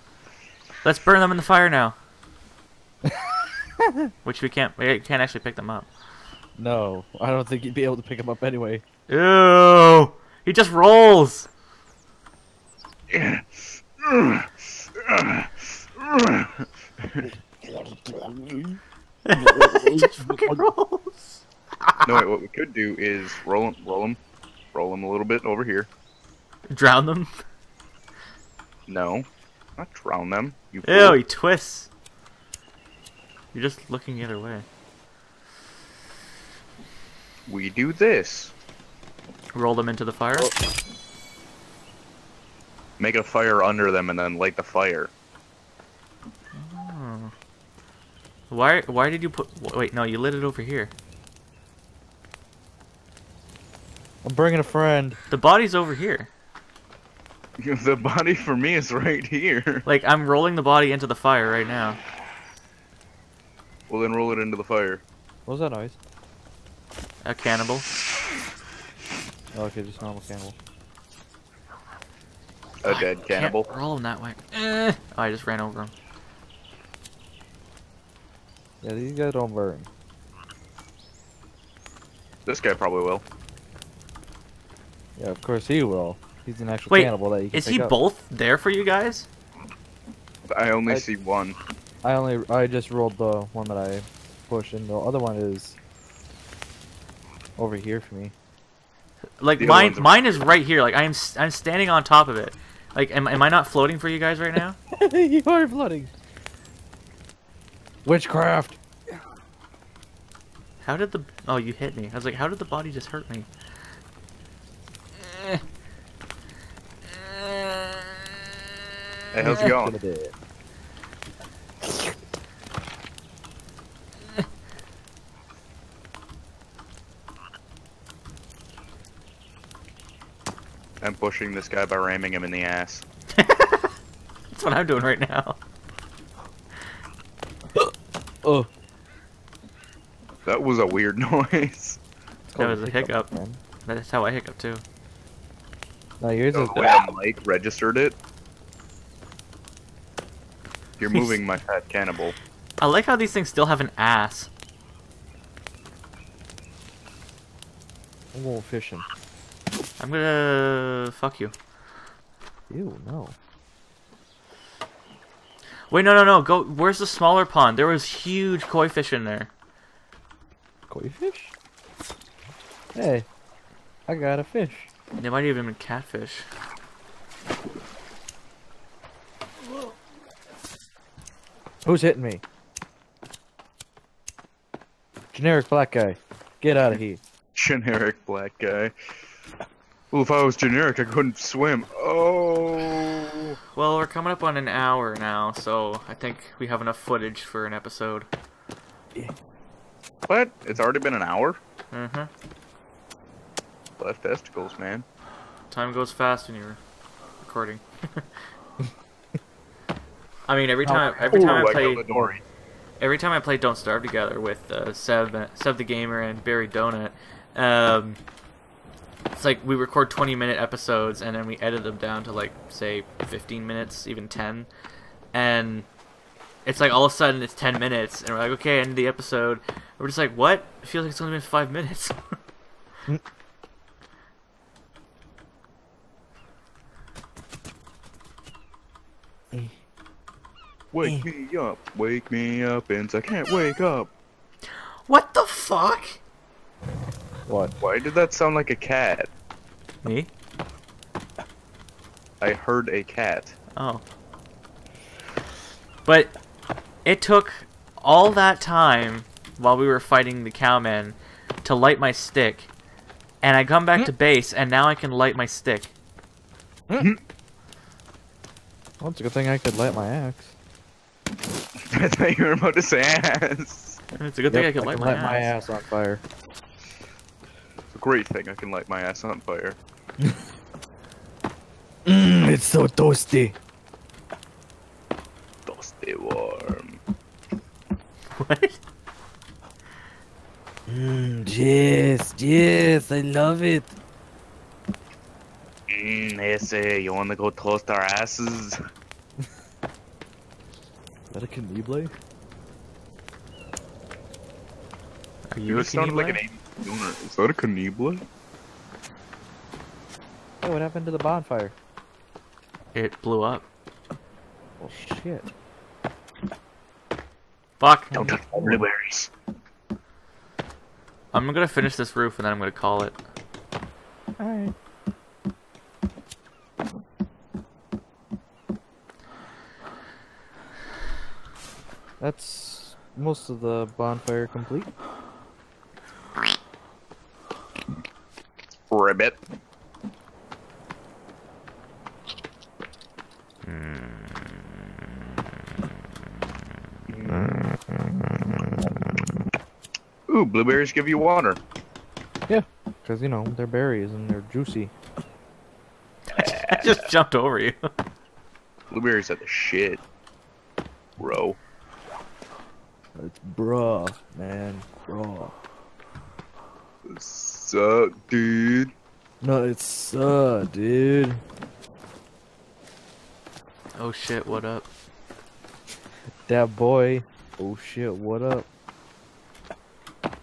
Let's burn them in the fire now. Which we can't. We can't actually pick them up. No, I don't think you'd be able to pick them up anyway. Ew! He just rolls. he just fucking rolls. no, wait, what we could do is roll him, roll him, roll them a little bit over here. Drown them. No, not drown them. You Ew! fool. He twists. You're just looking the other way. We do this. Roll them into the fire. Oh. Make a fire under them and then light the fire. Oh. Why? Why did you put? Wait, no, you lit it over here. I'm bringing a friend. The body's over here. the body for me is right here. Like I'm rolling the body into the fire right now. Well, then roll it into the fire. What was that noise? A cannibal. Oh, okay, just normal cannibal. A dead cannibal. Can't roll him that way. Eh. Oh, I just ran over him. Yeah, these guys don't burn. This guy probably will. Yeah, of course he will. He's an actual Wait, cannibal that you can Is pick he up. both there for you guys? I only I- see one. I only I just rolled the one that I pushed, and the other one is over here for me. Like The mine, one's mine is right here. Like I am, I'm standing on top of it. Like, am, am I not floating for you guys right now? you are floating. Witchcraft. How did the? Oh, you hit me. I was like, how did the body just hurt me? Hey, how's it going? I'm pushing this guy by ramming him in the ass. That's what I'm doing right now. Oh, That was a weird noise. That was a hiccup. Man. That's how I hiccup too. No, yours The is way the mic registered it. You're moving my fat cannibal. I like how these things still have an ass. I'm going fishing. I'm gonna fuck you. Ew, no. Wait, no, no, no. Go. Where's the smaller pond? There was huge koi fish in there. Koi fish? Hey, I got a fish. They might even been catfish. Who's hitting me? Generic black guy. Get out of here. Generic black guy. Well, if I was generic, I couldn't swim. Oh. Well, we're coming up on an hour now, so I think we have enough footage for an episode. What? It's already been an hour? Mm-hmm. Left testicles, man. Time goes fast when you're recording. I mean, every time, every time I I play, got Dory. every time I play Don't Starve together with uh, Seb, Seb the Gamer, and BuriedDonut, um, it's like we record 20 minute episodes and then we edit them down to like say 15 minutes, even 10, and it's like all of a sudden it's 10 minutes, and we're like, okay, end the episode. We're just like, what? It feels like it's only been five minutes. Wake eh. me up, wake me up, and I can't wake up. what the fuck? What? Why did that sound like a cat? Me? I heard a cat. Oh. But it took all that time while we were fighting the cowman to light my stick. And I come back to hmm? base and now I can light my stick. Hmm? Well, it's a good thing I could light my axe. I thought you were about to say ass. It's a good thing Yep, I can light my, ass. on fire. It's a great thing I can light my ass on fire. Mmm, it's so toasty. Toasty warm. What? Mmm, yes, yes, I love it. Mmm, ese, you wanna go toast our asses? Is that a Knieble? Are you You a just sounded like an Knievel? 80s. Is that a Knieble? Hey, what happened to the bonfire? It blew up. Well, shit. Fuck. Don't touch my blueberries. I'm gonna finish this roof and then I'm gonna call it. Alright. That's most of the bonfire complete. Ribbit. Hmm. Ooh, blueberries give you water. Yeah, because, you know, they're berries and they're juicy. I just jumped over you. Blueberries are the shit. Bro. It's bruh, man. Bruh. Suck, dude. No, it's uh, dude. oh shit, what up? That boy. Oh shit, what up?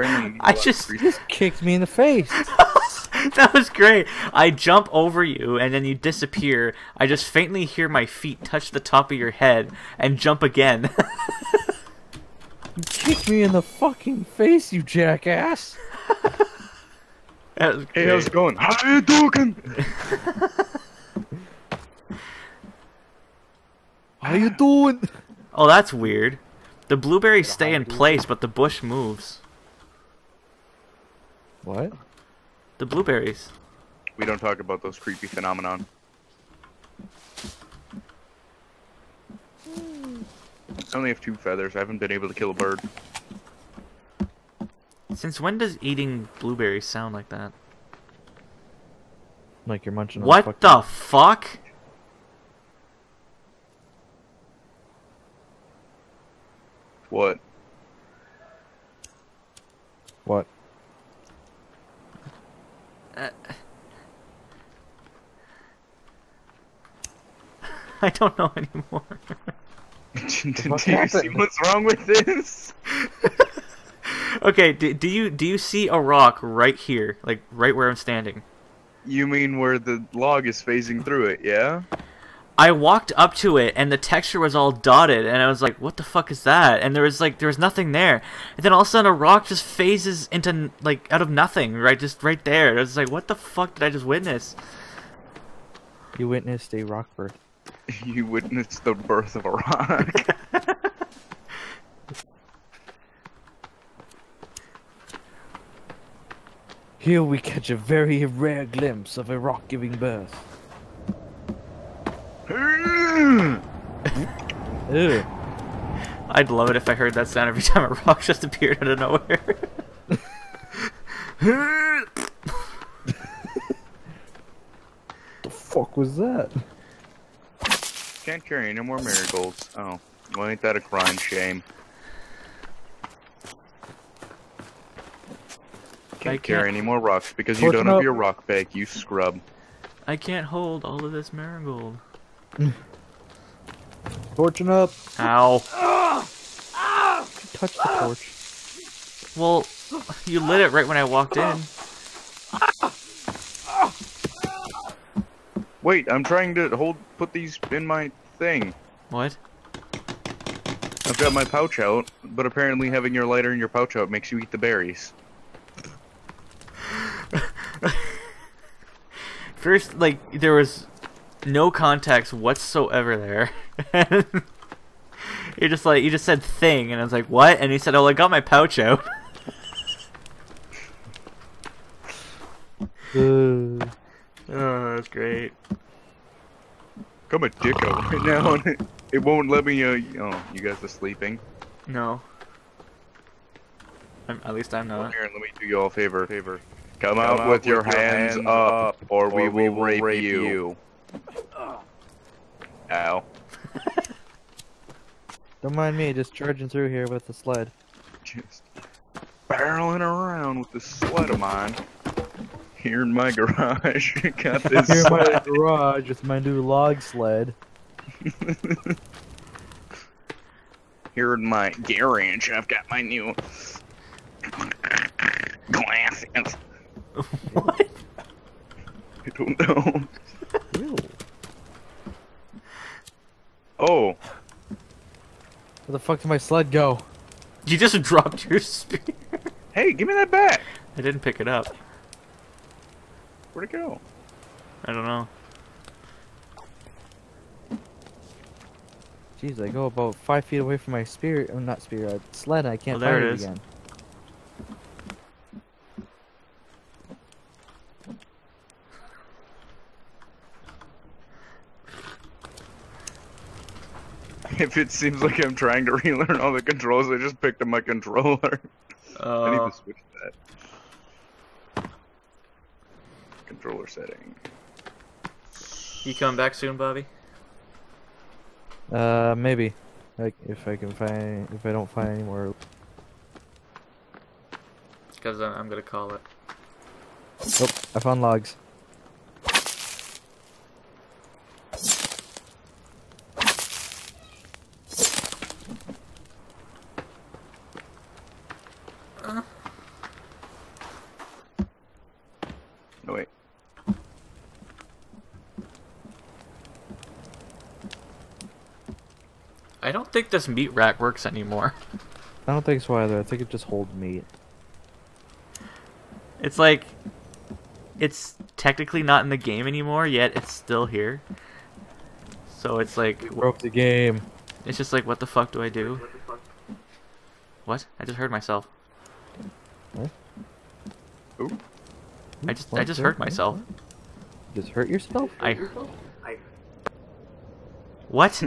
I just- three- Just kicked me in the face. that was great. I jump over you and then you disappear. I just faintly hear my feet touch the top of your head and jump again. you Kick me in the fucking face, you jackass! that was Hey, how's it going? How you doing? How you doing? Oh, that's weird. The blueberries stay in place, but the bush moves. What? The blueberries. We don't talk about those creepy phenomenon. I only have two feathers. I haven't been able to kill a bird. Since when does eating blueberries sound like that? Like you're munching on What fucking- the fuck? What? What? I don't know anymore. do you see what's wrong with this? okay, do, do you do you see a rock right here, like right where I'm standing? You mean where the log is phasing through it, yeah? I walked up to it and the texture was all dotted and I was like, "What the fuck is that?" And there was like there was nothing there. And then all of a sudden a rock just phases into like out of nothing, right just right there. I was like, "What the fuck did I just witness?" You witnessed a rock birth. You witnessed the birth of a rock. Here we catch a very rare glimpse of a rock giving birth. Hmm. Ew. I'd love it if I heard that sound every time a rock just appeared out of nowhere. The fuck was that? Can't carry any more marigolds. Oh, well, ain't that a crying shame? Can't, I carry can't- any more rocks because you don't Fortune have your rock bag, you scrub. I can't hold all of this marigold. Torching up. Ow. Touch the torch. Well, you lit it right when I walked in. Wait, I'm trying to hold, put these in my thing. What? I've got my pouch out, but apparently having your lighter in your pouch out makes you eat the berries. First, like, there was no context whatsoever there. you just like, you just said thing, and I was like, what? And he said, oh, I got my pouch out. Uh, oh, that's great. Come my dick out right now, and it, it won't let me, uh, oh, you guys are sleeping? No. I'm, at least I'm not. Here, let me do you all a favor. favor. Come, out, with, your, hands, up, or, we will rape, you. Ow. don't mind me, just charging through here with the sled. Just barreling around with this sled of mine. Here in my garage. Got this Here in my garage with my new log sled. Here in my garage, I've got my new glasses. what? I don't know. Ew. Oh, Where the fuck did my sled go? You just dropped your spear. hey, give me that back. I didn't pick it up. Where'd it go? I don't know. Jeez, I go about five feet away from my spear, oh, not spear, uh, sled, and I can't there find it it is. again. If it seems like I'm trying to relearn all the controls, I just picked up my controller. I need Uh, to switch that. Controller setting. you coming back soon, Bobby? Uh, maybe. Like, if I can find, if I don't find any more. Because I'm, I'm gonna call it. Oh, I found logs. No wait. I don't think this meat rack works anymore. I don't think so either. I think it just holds meat. It's like it's technically not in the game anymore, yet it's still here. So it's like Broke the game. it's just like what the fuck do I do? What? I just heard myself. Ooh. I just I just hurt myself. Just hurt yourself? I What?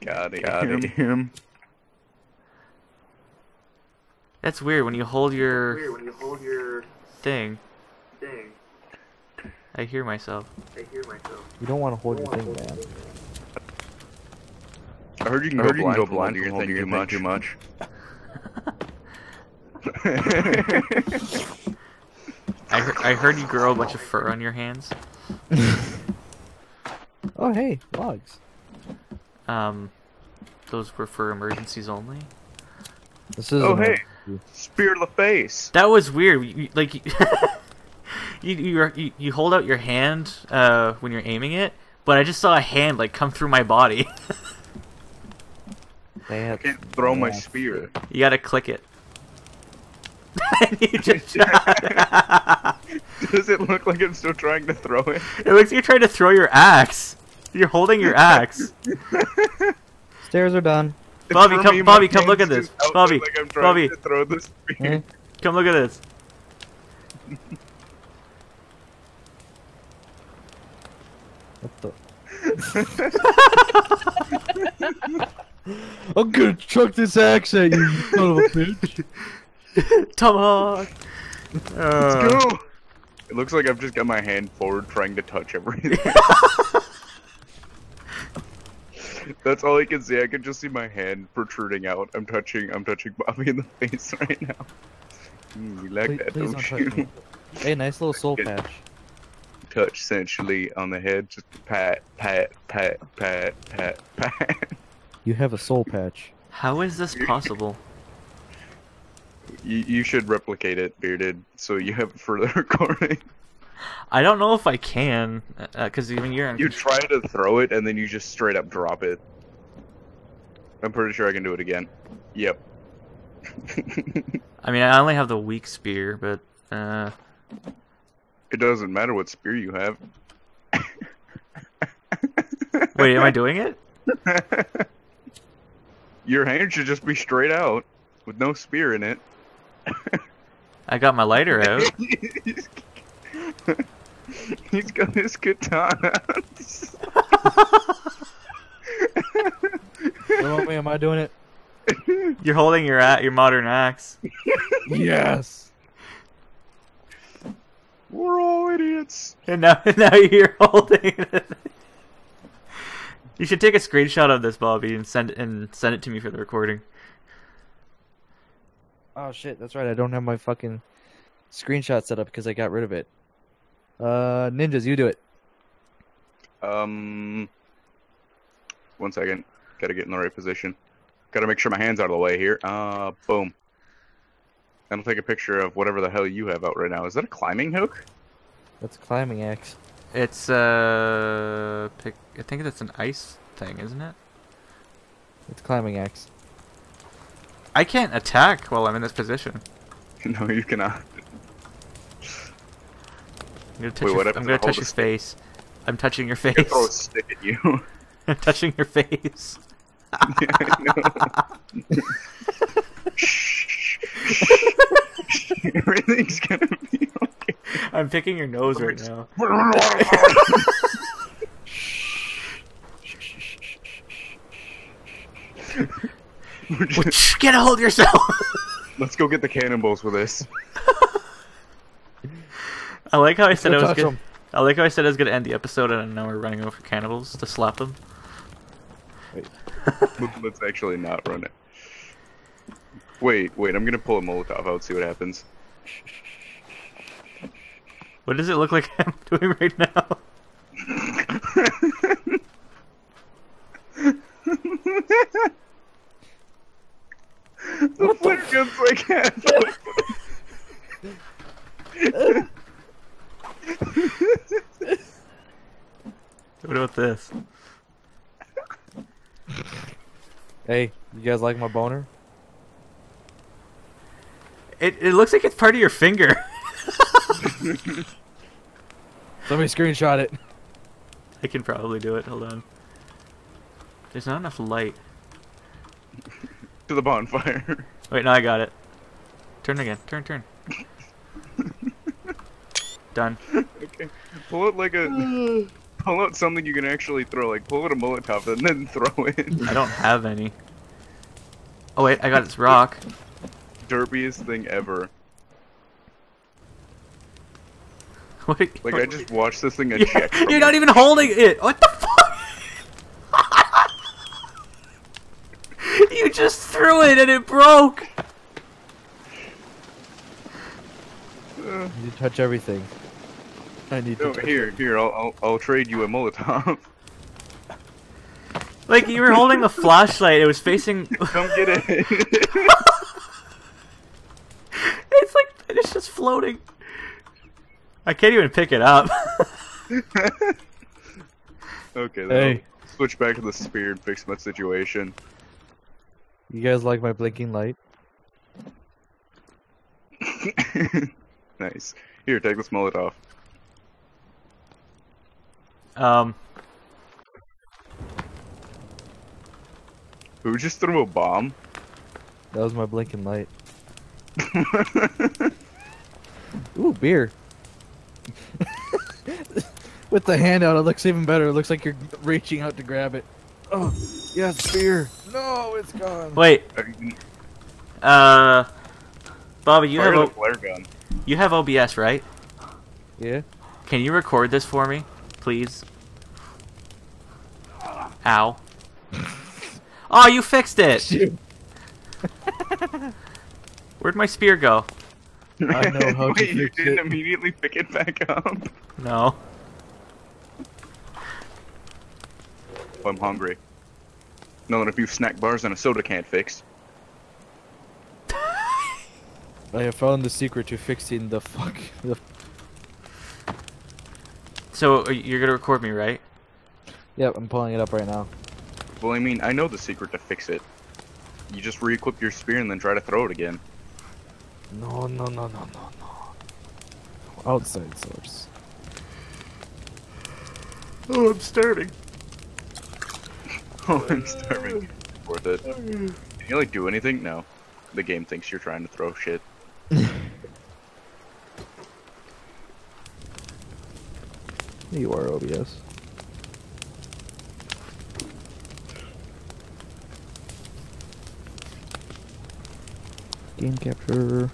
Got it. Got him. That's weird when you hold your Weird when you hold your thing. thing. I hear myself. I hear myself. You don't want to hold your thing, man. I heard you can I go heard you can blind, go from blind holding your from thing holding too your much. thing too much. I heard, I heard you grow a bunch of fur on your hands. Oh, hey, logs. Um, those were for emergencies only. This is. Oh, hey. Spear to the face. That was weird. You, you- like you, you, you, you hold out your hand uh, when you're aiming it, but I just saw a hand like come through my body. I can't throw my spear. you gotta click it. You just. Does it look like I'm still trying to throw it? it looks like you're trying to throw your axe. You're holding your axe. Stairs are done. Bobby, come- me, Bobby, come look at this. Bobby, like I'm Bobby. to throw the spear. Hmm? Come look at this. What the? I'm gonna chuck this axe at you, you son of a bitch. Tomahawk. Let's Uh, go. It looks like I've just got my hand forward trying to touch everything. That's all I can see. I can just see my hand protruding out. I'm touching. I'm touching Bobby in the face right now. Mm, you like Please, that, please don't don't you? Hey, nice little soul Good. patch. Touch sensually on the head. Just pat, pat, pat, pat, pat, pat. You have a soul patch. How is this possible? You, you should replicate it, bearded, so you have it for the recording. I don't know if I can, because even you're. in You try to throw it and then you just straight up drop it. I'm pretty sure I can do it again. Yep. I mean, I only have the weak spear, but uh, it doesn't matter what spear you have. wait, am I doing it? Your hand should just be straight out with no spear in it. I got my lighter out. He's- He's got his katana. What am I doing it? You're holding your a- your modern axe. Yes. We're all idiots. And now, now you're holding it. You should take a screenshot of this, Bobby, and send and send it to me for the recording. Oh shit, that's right. I don't have my fucking screenshot set up because I got rid of it. Uh, ninjas, you do it. Um, one second. Gotta get in the right position. Gotta make sure my hand's out of the way here. Uh, boom. And I'll take a picture of whatever the hell you have out right now. Is that a climbing hook? That's a climbing axe. It's uh, pick, I think that's an ice thing, isn't it? It's a climbing axe. I can't attack while I'm in this position. no, you cannot. I'm gonna touch, Wait, your, I'm gonna if I hold touch your face. I'm touching your I can throw a face. stick at you. I'm touching your face. yeah, I know. Shh. Everything's gonna be okay. I'm picking your nose right now. Just- Get a hold of yourself. Let's go get the cannibals for this. I like how I said I was touch gonna. 'em. I like how I said I was gonna end the episode, and now we're running over cannibals to slap them. Wait, Let's actually not run it. Wait, wait, I'm gonna pull a Molotov out, see what happens. What does it look like I'm doing right now? the flare gun's like halfway. What about this? Hey, you guys like my boner? It it looks like it's part of your finger. Somebody screenshot it. I can probably do it. Hold on. There's not enough light. To the bonfire. Wait, no, I got it. Turn again. Turn, turn. Done. okay. Pull out like a. Pull out something you can actually throw. Like pull out a Molotov and then throw it. I don't have any. Oh wait, I got this rock. Derpiest thing ever. Wait, Like I just watched this thing Yeah, eject. from you're not even holding it. What the fuck? you just threw it and it broke. You touch everything. I need to no, touch here, here. I'll, I'll I'll trade you a Molotov. Like you were holding the flashlight. It was facing. Come get it. it's like it's just floating. I can't even pick it up. okay. Then Hey. I'll switch back to the spear and fix my situation. You guys like my blinking light? nice. Here, take this Molotov. Um. Who just threw a bomb? That was my blinking light. Ooh, beer. With the hand out, it looks even better. It looks like you're reaching out to grab it. Oh, yes, beer. No, it's gone. Wait. Uh. Bobby, you Fire have the o- flare gun. you have OBS, right? Yeah. Can you record this for me, please? Ow. Oh, you fixed it! Shoot. Where'd my spear go? I know how to Wait, you fix didn't it. immediately pick it back up? No. Oh, I'm hungry. Knowing a few snack bars and a soda can't fix. I have found the secret to fixing the fuck. The... So uh, you're gonna record me, right? Yep, I'm pulling it up right now. Well, I mean, I know the secret to fix it. You just re-equip your spear and then try to throw it again. No, no, no, no, no, no. Outside source. Oh, I'm starving. Oh, I'm starving. Worth it. Can you like do anything? No. The game thinks you're trying to throw shit. You are OBS. Game capture.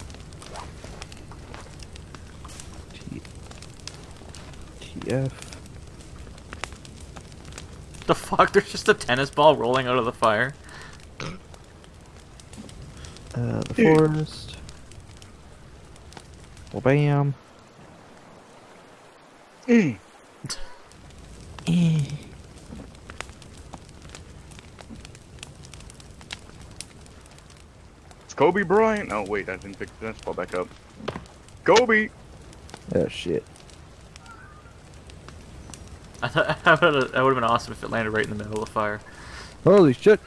T TF. The fuck? There's just a tennis ball rolling out of the fire. Uh, the forest. Well, bam. Mm. Kobe Bryant. Oh wait, I didn't pick the tennis ball back up. Kobe. Oh shit. I thought that would have been awesome if it landed right in the middle of the fire. Holy shit.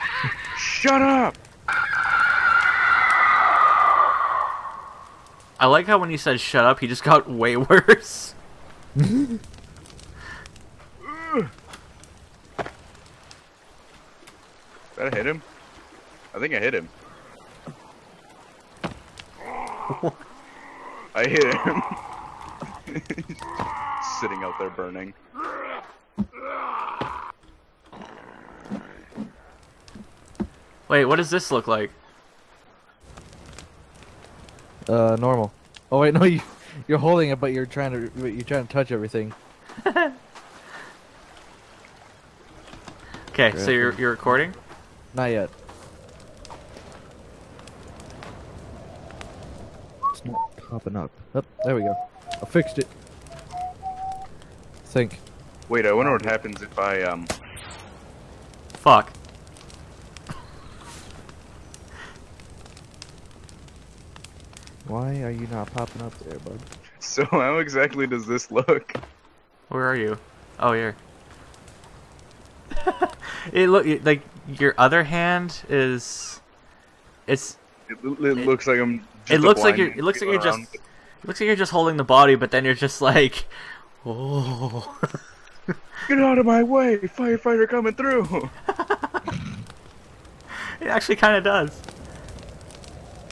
Shut up. I like how when he said shut up, he just got way worse. Did I hit him? I think I hit him. I hit him. Sitting out there burning. Wait, what does this look like? Uh, normal. Oh wait, no, you you're holding it, but you're trying to you're trying to touch everything. Okay, so you're you're recording. Not yet. It's not popping up. Oh, there we go. I fixed it. Think. Wait, I wonder what happens if I um. Fuck. Why are you not popping up there, bud? So how exactly does this look? Where are you? Oh, here. it look like your other hand is. It's. It, it looks like I'm. Just It looks like you're. It looks like you're feeling just. It looks like you're just holding the body, but then you're just like, oh. Get out of my way! Firefighter coming through! It actually kind of does.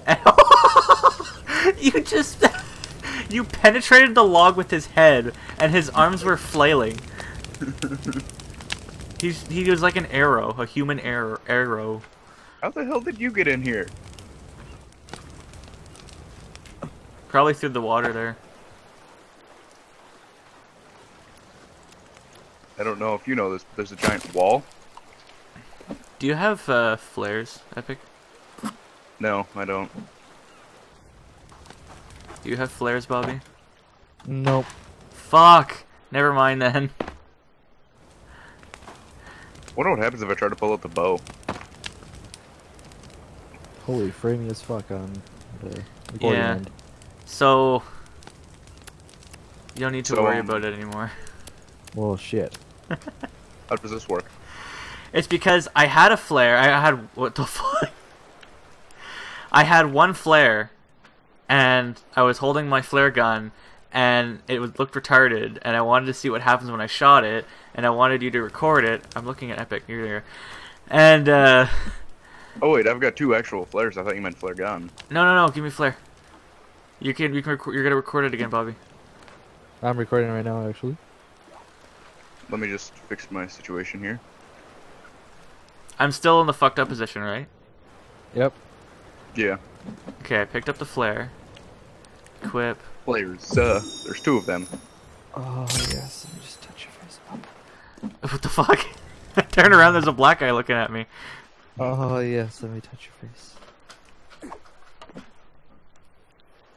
you just you penetrated the log with his head, and his arms were flailing. He's he was like an arrow, a human arrow. Arrow. How the hell did you get in here? Probably through the water there. I don't know if you know this, but there's a giant wall. Do you have uh, flares, Epic? No, I don't. Do you have flares, Bobby? Nope. Fuck. Never mind then. Wonder what happens if I try to pull out the bow. Holy framing as fuck on the recording Yeah. end. So you don't need to So, worry um, about it anymore. Well, shit. How does this work? It's because I had a flare. I had what the fuck? I had one flare, and I was holding my flare gun, and it was looked retarded, and I wanted to see what happens when I shot it, and I wanted you to record it. I'm looking at Epic earlier, and uh, Oh wait, I've got two actual flares. I thought you meant flare gun. no, no, no, give me flare. You can, you can, record, you're gonna record it again, Bobby. I'm recording right now, actually. Let me just fix my situation here. I'm still in the fucked up position, right? Yep. Yeah, Okay, I picked up the flare. Equip. flares. Uh, there's two of them. Oh, yes. Let me just touch your face. What the fuck? Turn around, there's a black guy looking at me. Oh, yes. Let me touch your face.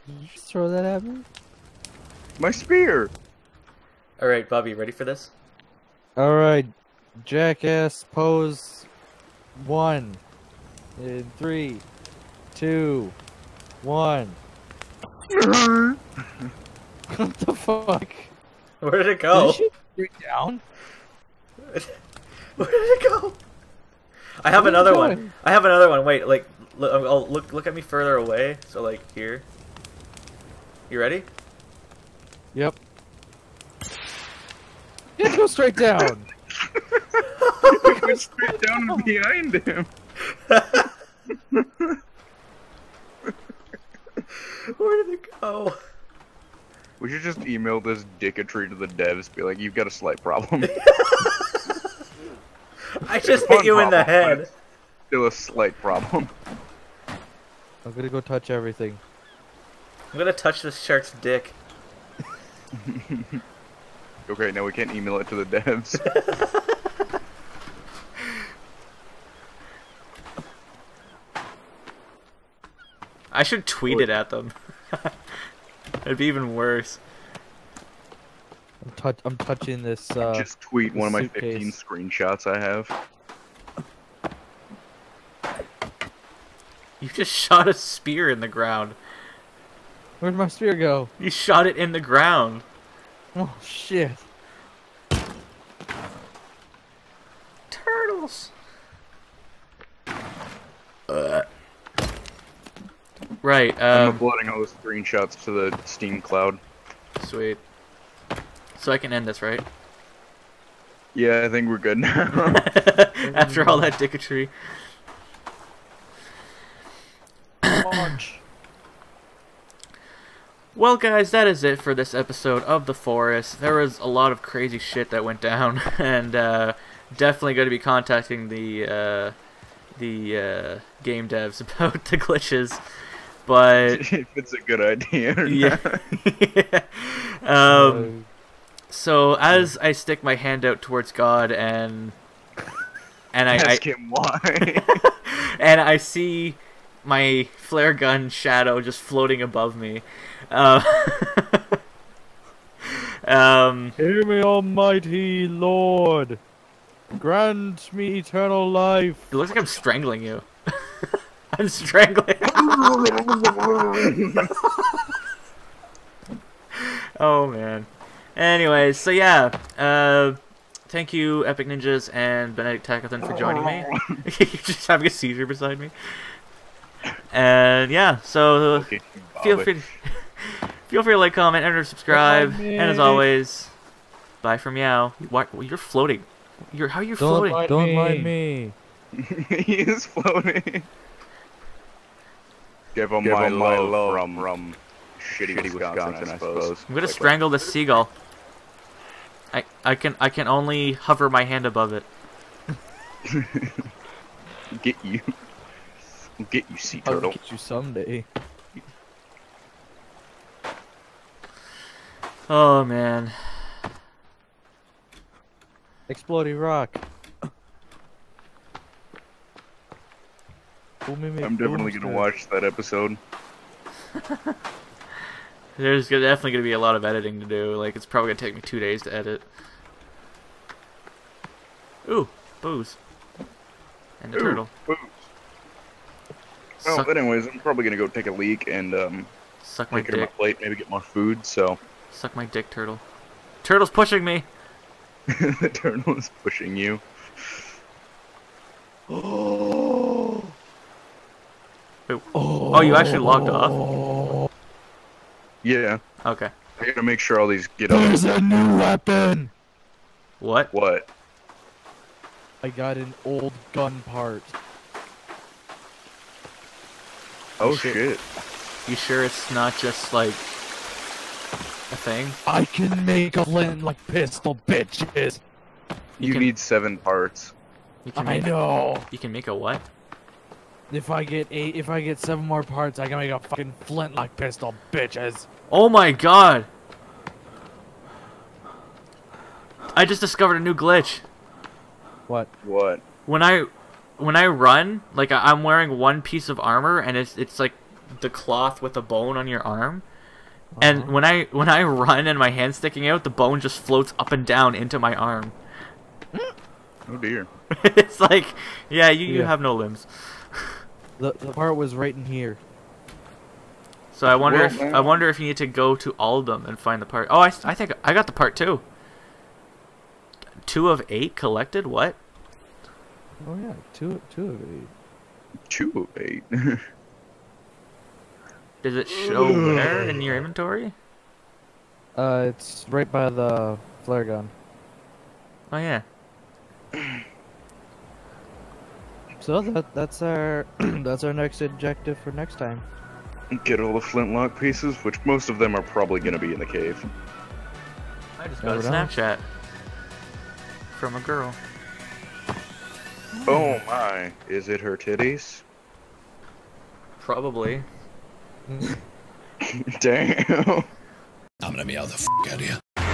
Did you just throw that at me? My spear. Alright, Bobby, ready for this? Alright. Jackass pose one. In three, two, one. what the fuck? Where did it Did go? she straight down? Where did it go? I have Where's it another one. I have another one. Wait, like, look, I'll look, look at me further away. So, like, here. You ready? Yep. Just go straight down. it went straight down behind him. Where did it go? We should just email this dicketry to the devs. Be like, you've got a slight problem. I just hit you in the problem, but head. it's Still a slight problem. I'm gonna go touch everything. I'm gonna touch this shark's dick. Okay, now we can't email it to the devs. I should tweet it at them. It'd be even worse. I'm touch. I'm touching this. Uh, just tweet one of my suitcase. 15 screenshots I have. You just shot a spear in the ground. Where'd my spear go? You shot it in the ground. Oh shit! Turtles. Uh. Right. I'm Um. uploading all the screenshots to the Steam cloud. Sweet. So I can end this, right? Yeah, I think we're good now. After all that dicketry. Launch. Well, guys, that is it for this episode of The Forest. There was a lot of crazy shit that went down, and uh, definitely going to be contacting the uh, the uh, game devs about the glitches. But if it's a good idea. or yeah, um, so as I stick my hand out towards God and and I, I Ask him why. and I see my flare gun shadow just floating above me. Uh, um, Hear me, Almighty Lord. Grant me eternal life. it looks like I'm strangling you. I'm strangling. oh man. Anyways, so yeah, uh, thank you, Epic Ninjaz and Benedict Tackleton for joining me. You're just having a seizure beside me. And yeah, so Okay, feel free to, feel free to like, comment, and subscribe. Bye, And as always, bye from Meow. Why, you're floating. You're how are you Don't floating? mind don't mind me. he is floating. Give him Give my, 'em my love, love from, from shitty, Wisconsin, I suppose. I'm gonna strangle this seagull. I I can I can only hover my hand above it. Get you. Get you, sea turtle. I'll turtle. get you someday. Oh man. Exploding rock. Boom, me, me, I'm definitely gonna watch that episode. There's gonna- definitely gonna be a lot of editing to do. Like it's probably gonna take me two days to edit. Ooh, booze. And a Ooh, turtle. booze. Well, Suck, but anyways, I'm probably gonna go take a leak and um, suck my take care of my plate, maybe get more food. So Suck my dick, turtle. Turtle's pushing me. the turtle is pushing you. Oh, Wait, oh, you actually logged off? Yeah, Okay. I gotta make sure all these get up. There's a new weapon. What? What? I got an old gun part. Oh shit. shit! You sure it's not just like a thing? I can make a flintlock pistol, bitches. You, can- need seven parts. You can I make, know. You can make a what? If I get eight, if I get seven more parts, I can make a fucking flintlock pistol, bitches. Oh my god! I just discovered a new glitch. What? What? When I when I run, like I- I'm wearing one piece of armor and it's it's like the cloth with a bone on your arm. And Uh-huh. when I when I run and my hand's sticking out, the bone just floats up and down into my arm. Oh dear. it's like, yeah, you, you Yeah. have no limbs. The the part was right in here. So I wonder Well, if man. I wonder if you need to go to all of them and find the part. Oh, I, I think I got the part too. Two of eight collected. What? Oh yeah, two two of eight. Two of eight. Does it show where in your inventory? Uh, it's right by the flare gun. Oh yeah. So that that's our that's our next objective for next time. Get all the flintlock pieces, which most of them are probably gonna be in the cave. I just got a Never know. Snapchat from a girl. Oh my! Is it her titties? Probably. Damn. I'm gonna meow the f out of you.